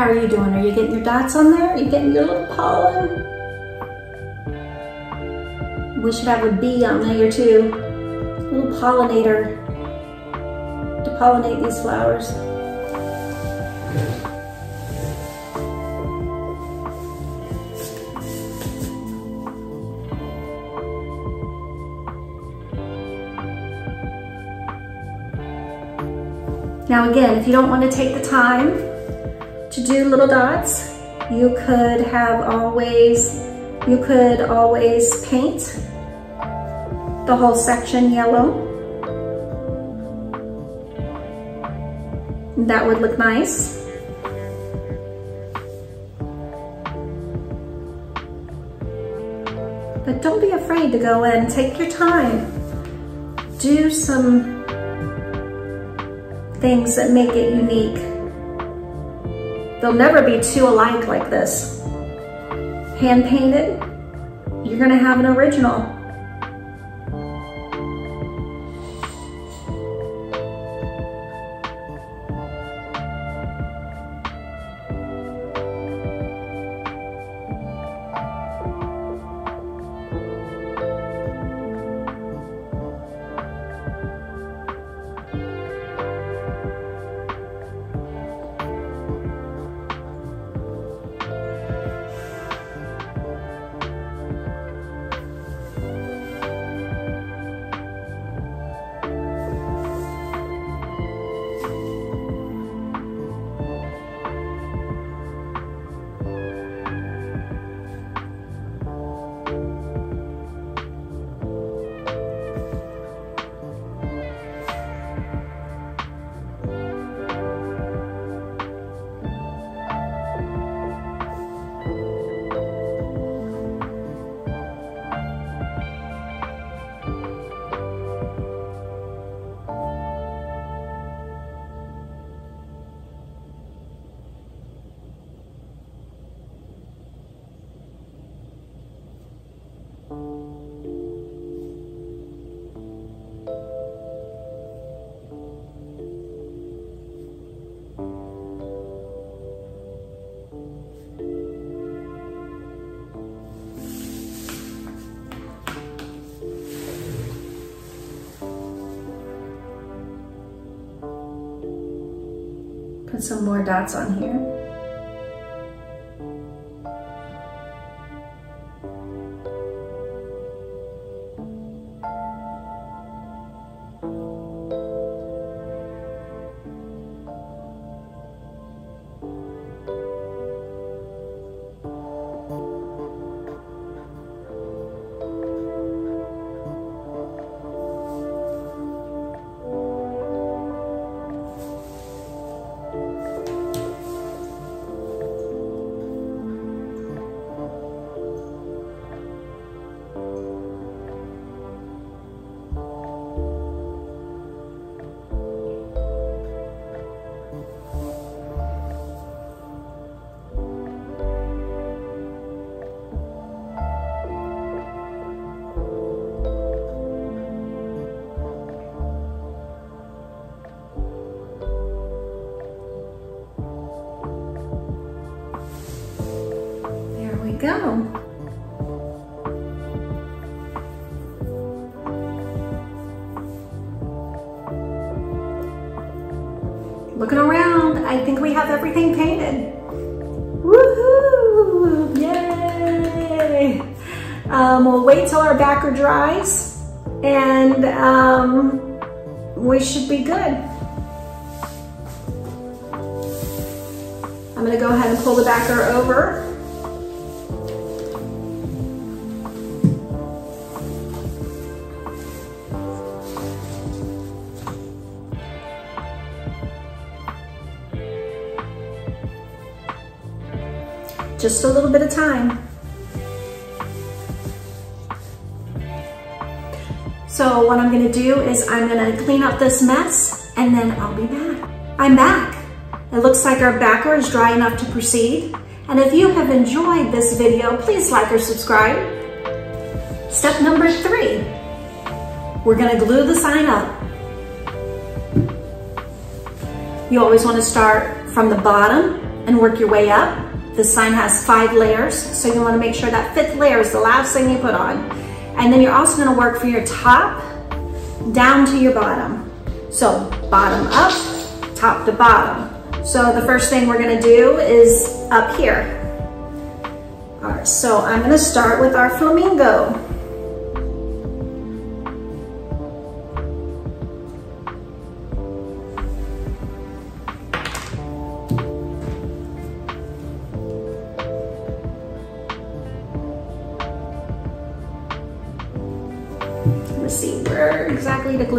Are you doing? Are you getting your dots on there? Are you getting your little pollen? We should have a bee on there too. A little pollinator to pollinate these flowers. Now again, if you don't want to take the time do little dots, you could have always, you could always paint the whole section yellow. That would look nice. But don't be afraid to go in, take your time. Do some things that make it unique. They'll never be two alike like this. Hand painted, you're gonna have an original. Some more dots on here. Have everything painted. Woohoo! Yay! Um, we'll wait till our backer dries and um, we should be good. I'm gonna go ahead and pull the backer over just a little bit of time. So what I'm gonna do is I'm gonna clean up this mess and then I'll be back. I'm back. It looks like our backer is dry enough to proceed. And if you have enjoyed this video, please like or subscribe. Step number three, we're gonna glue the sign up. You always wanna start from the bottom and work your way up. The sign has five layers, so you wanna make sure that fifth layer is the last thing you put on. And then you're also gonna work from your top down to your bottom. So bottom up, top to bottom. So the first thing we're gonna do is up here. All right, so I'm gonna start with our flamingo.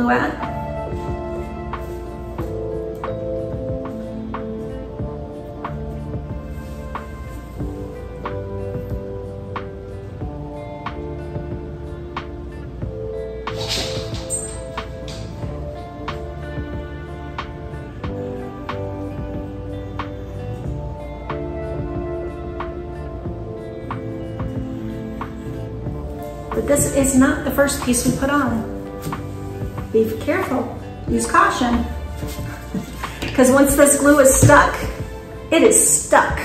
At. But this is not the first piece we put on. Be careful, use caution. Because once this glue is stuck, it is stuck.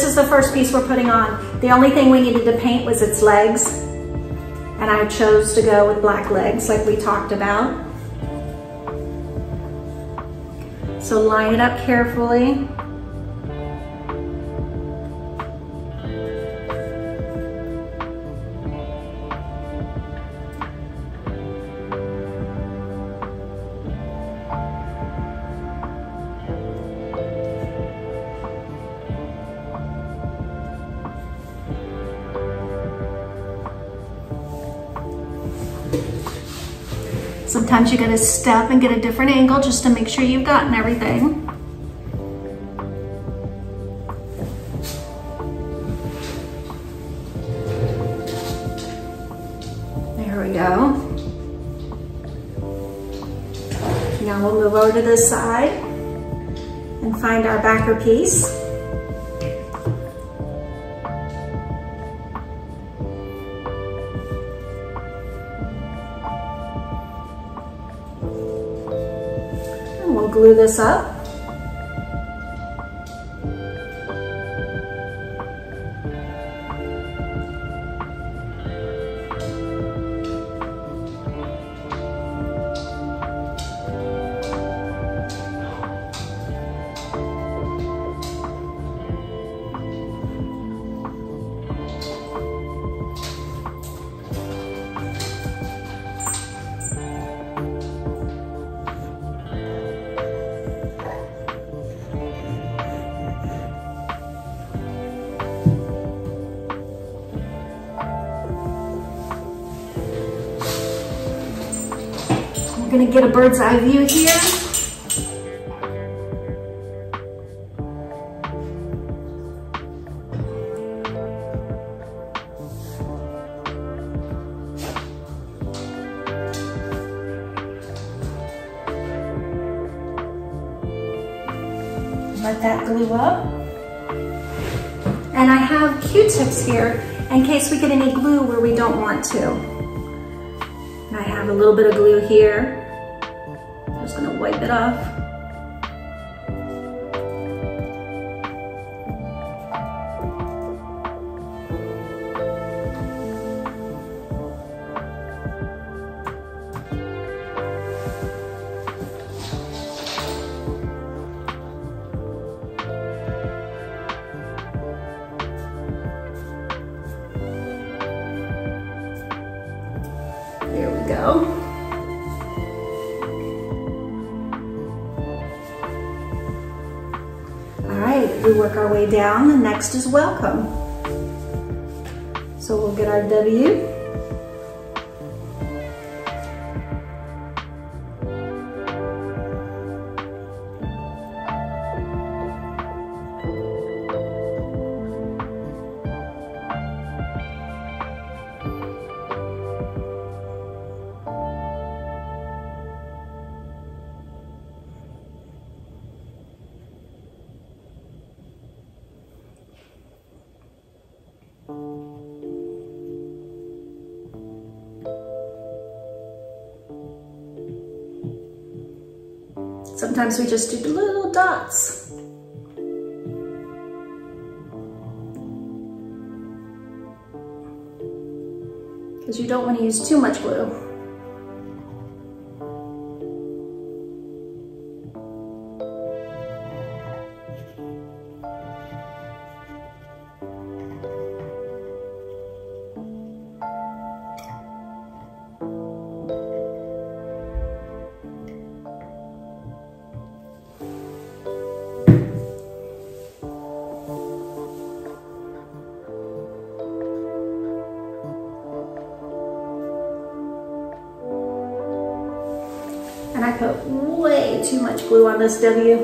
This is the first piece we're putting on. The only thing we needed to paint was its legs. And I chose to go with black legs like we talked about. So line it up carefully. Sometimes you gotta step and get a different angle just to make sure you've gotten everything. There we go. Now we'll move over to this side and find our backer piece. Glue We're gonna get a bird's eye view here. Let that glue up. And I have Q-tips here in case we get any glue where we don't want to. I have a little bit of glue here. Next is welcome. So we'll get our W. Sometimes we just do little dots. Because you don't want to use too much glue. This W.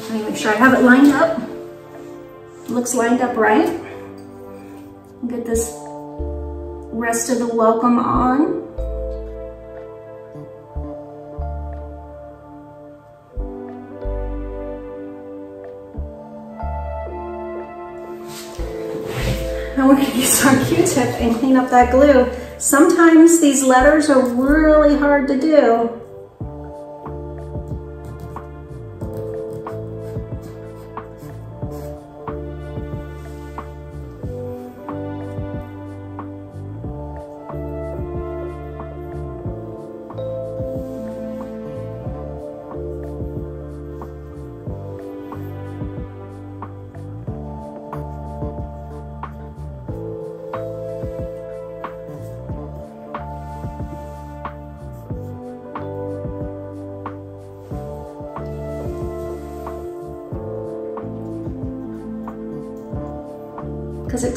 Let me make sure I have it lined up. Looks lined up right. Get this rest of the welcome on. Now we're gonna use our Q-tip and clean up that glue. Sometimes these letters are really hard to do.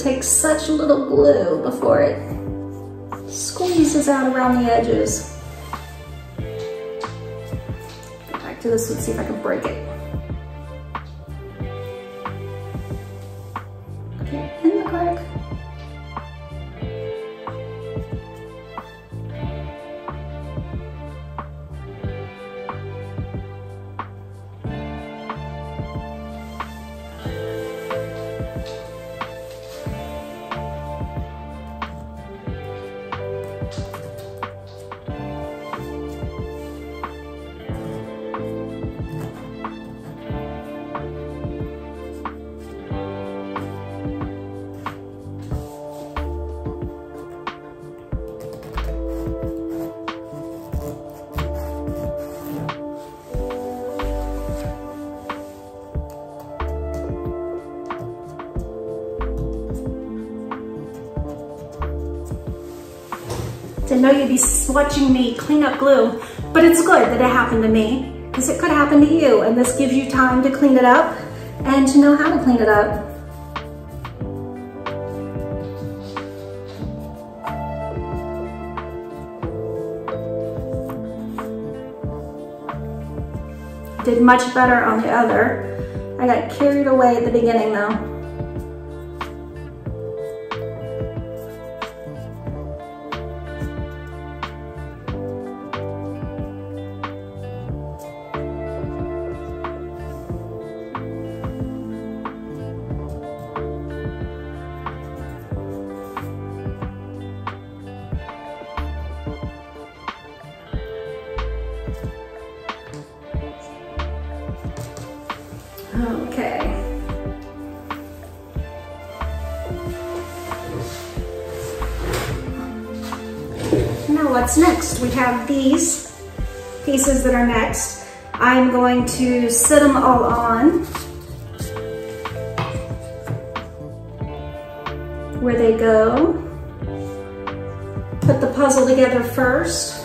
Takes such little glue before it squeezes out around the edges. Go back to this and see if I can break it. Watching me clean up glue, but it's good that it happened to me because it could happen to you and this gives you time to clean it up and to know how to clean it up. Did much better on the other. I got carried away at the beginning though. Have these pieces that are next. I'm going to sit them all on where they go. Put the puzzle together first.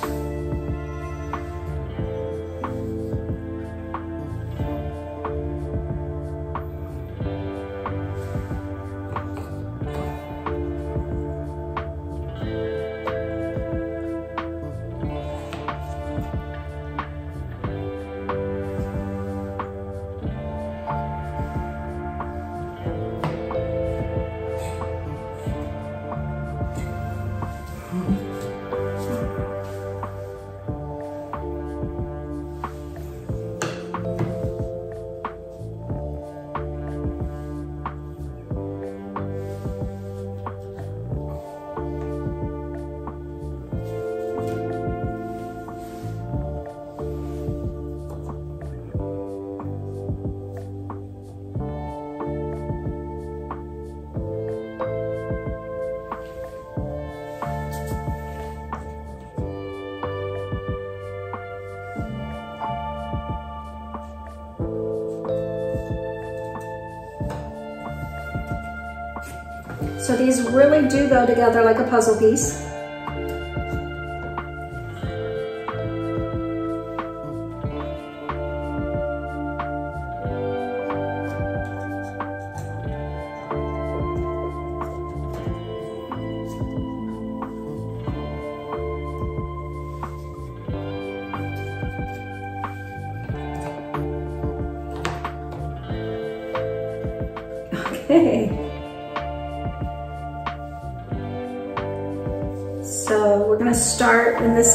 So these really do go together like a puzzle piece.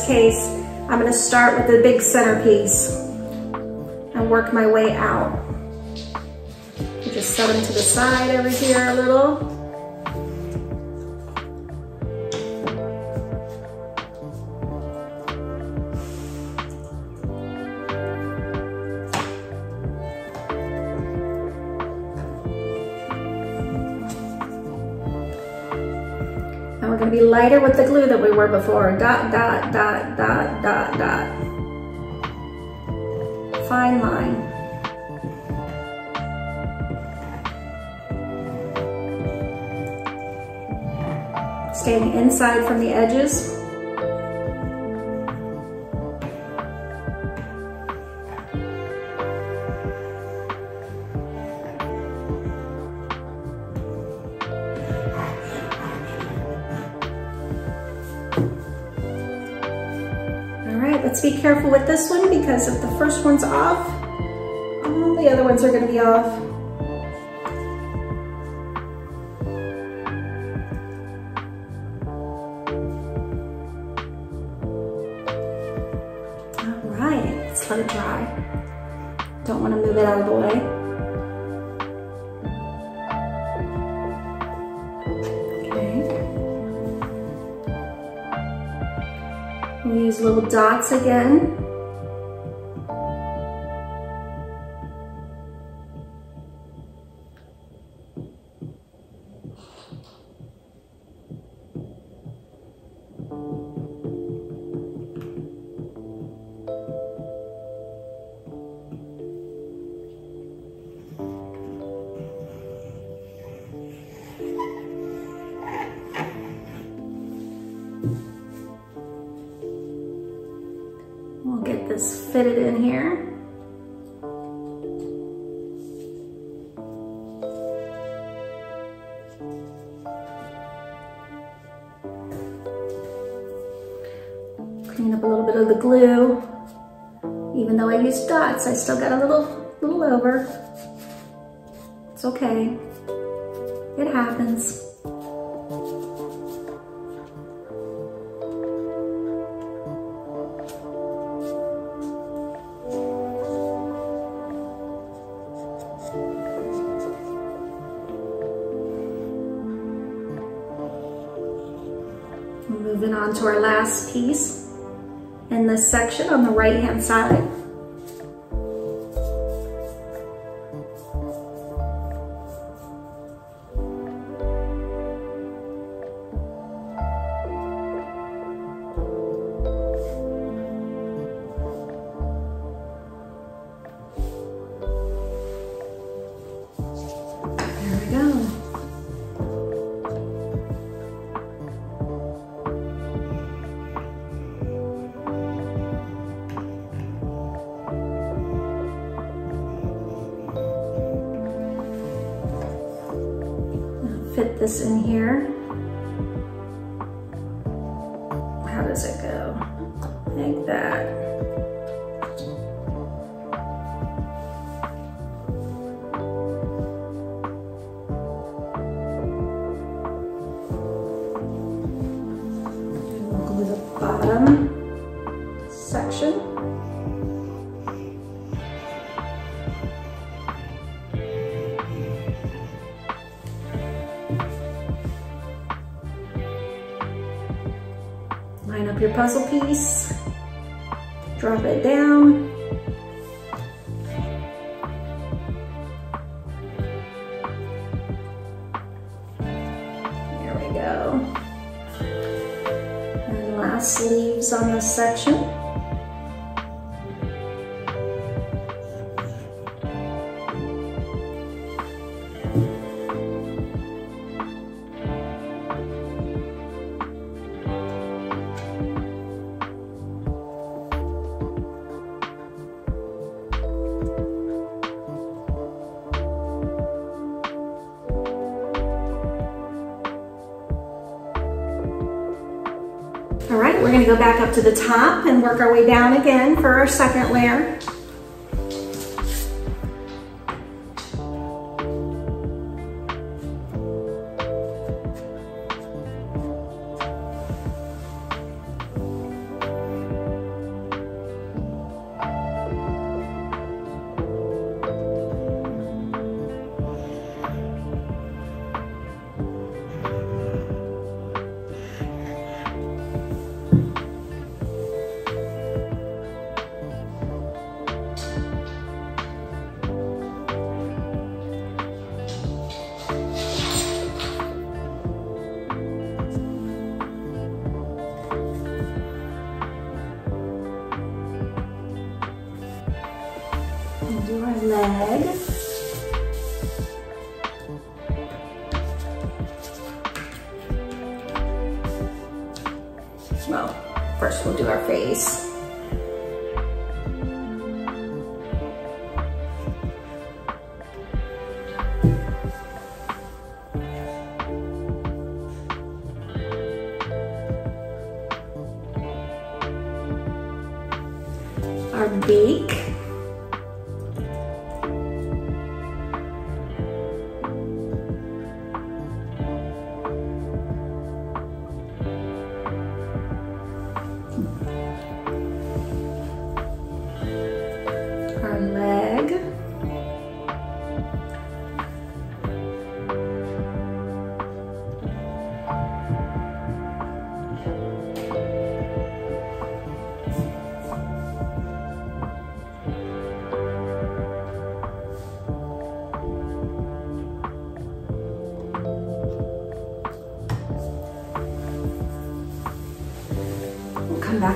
Case, I'm gonna start with the big centerpiece and work my way out. Just set them to the side over here a little. With the glue than we were before. Dot, dot, dot, dot, dot, dot. Fine line. Staying inside from the edges. This one because if the first one's off, all the other ones are gonna be off. All right, let's let it dry. Don't wanna move it out of the way. Use little dots again. I still got a little, little over. It's okay. It happens. Moving on to our last piece in this section on the right hand side. Line up go back up to the top and work our way down again for our second layer.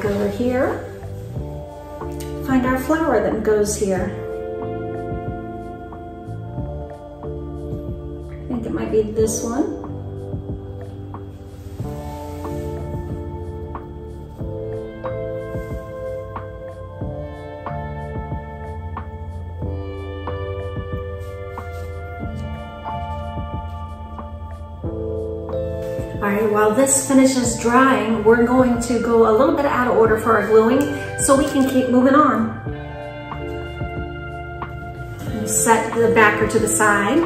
Back over here find our flower that goes here. I think it might be this one. This finishes drying, we're going to go a little bit out of order for our gluing so we can keep moving on. Set the backer to the side.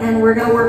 And we're gonna work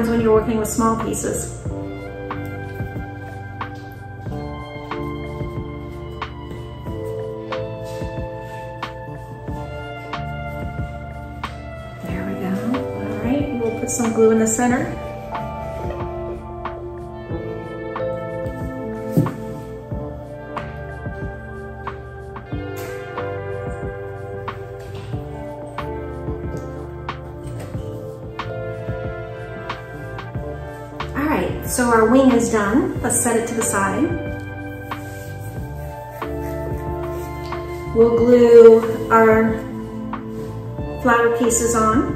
happens when you're working with small pieces. There we go. All right, we'll put some glue in the center. Done. Let's set it to the side. We'll glue our flower pieces on.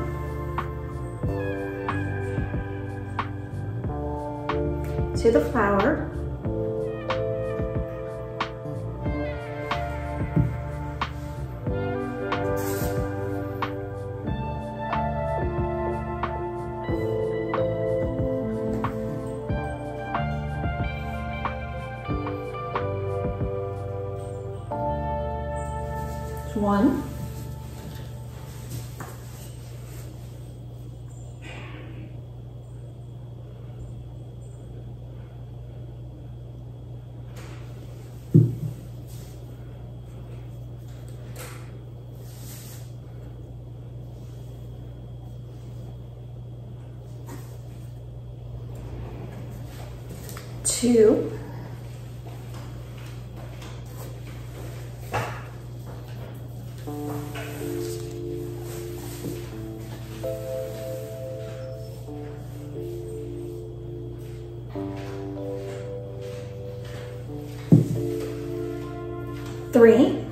Three.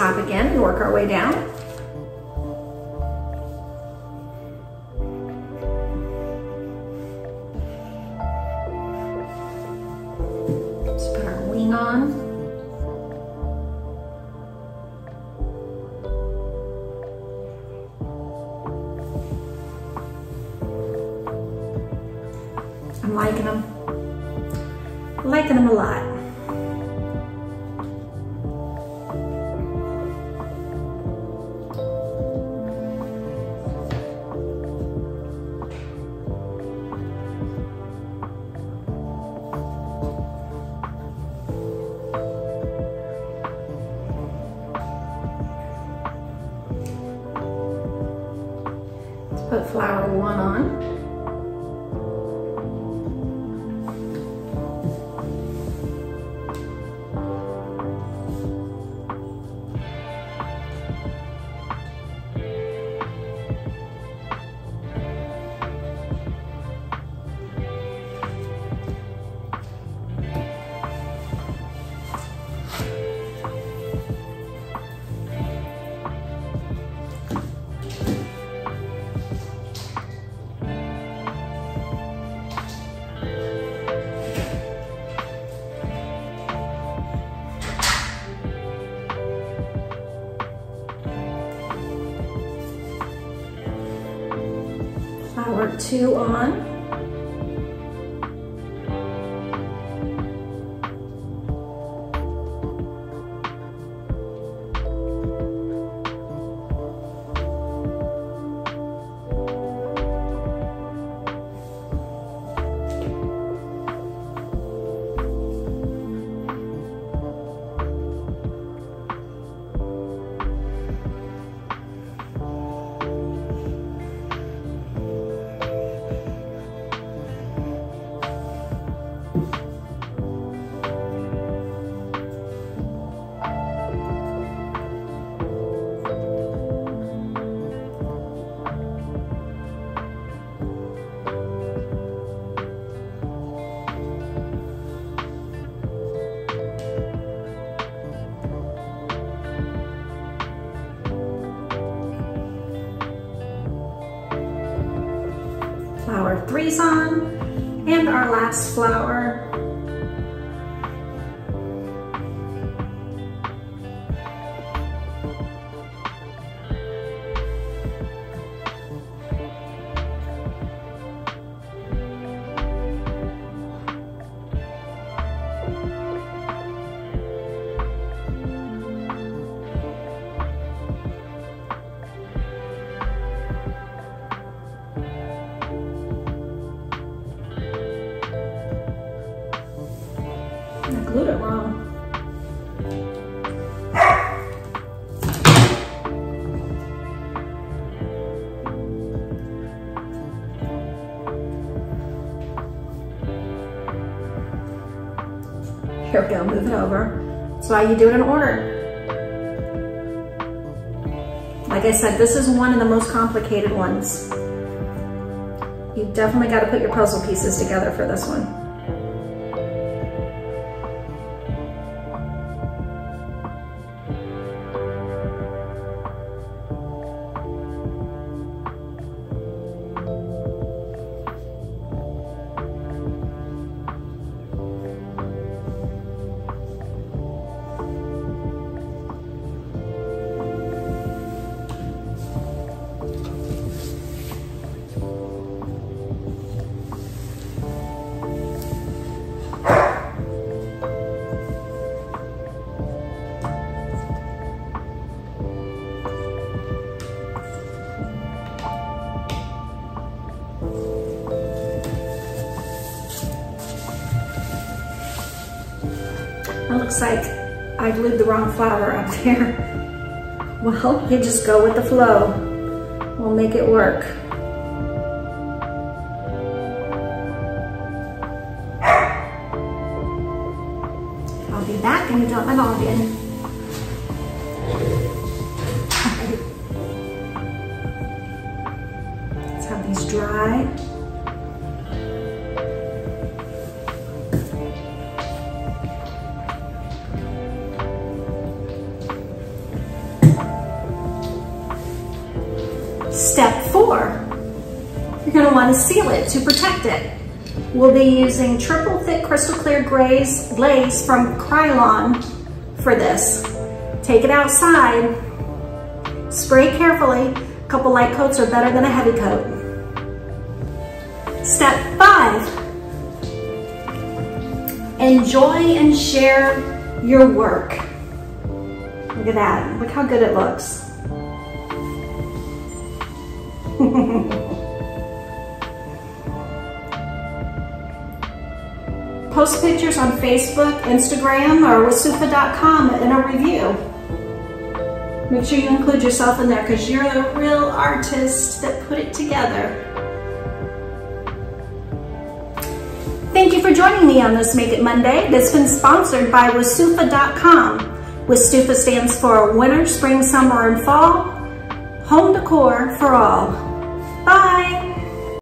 Top again and work our way down. Two on. Flower threes on, and our last flower. It over. That's why you do it in order. Like I said, this is one of the most complicated ones. You definitely got to put your puzzle pieces together for this one. Glued flower up there. Well, you just go with the flow. We'll make it work. Using triple thick crystal clear glaze, glaze from Krylon for this. Take it outside, spray carefully. A couple light coats are better than a heavy coat. Step five, enjoy and share your work. Look at that, look how good it looks. <laughs> Post pictures on Facebook, Instagram, or wispsufa.com in a review. Make sure you include yourself in there because you're the real artist that put it together. Thank you for joining me on this Make It Monday that's been sponsored by wispsufa.com. WiSpSuFa stands for Winter, Spring, Summer, and Fall. Home decor for all.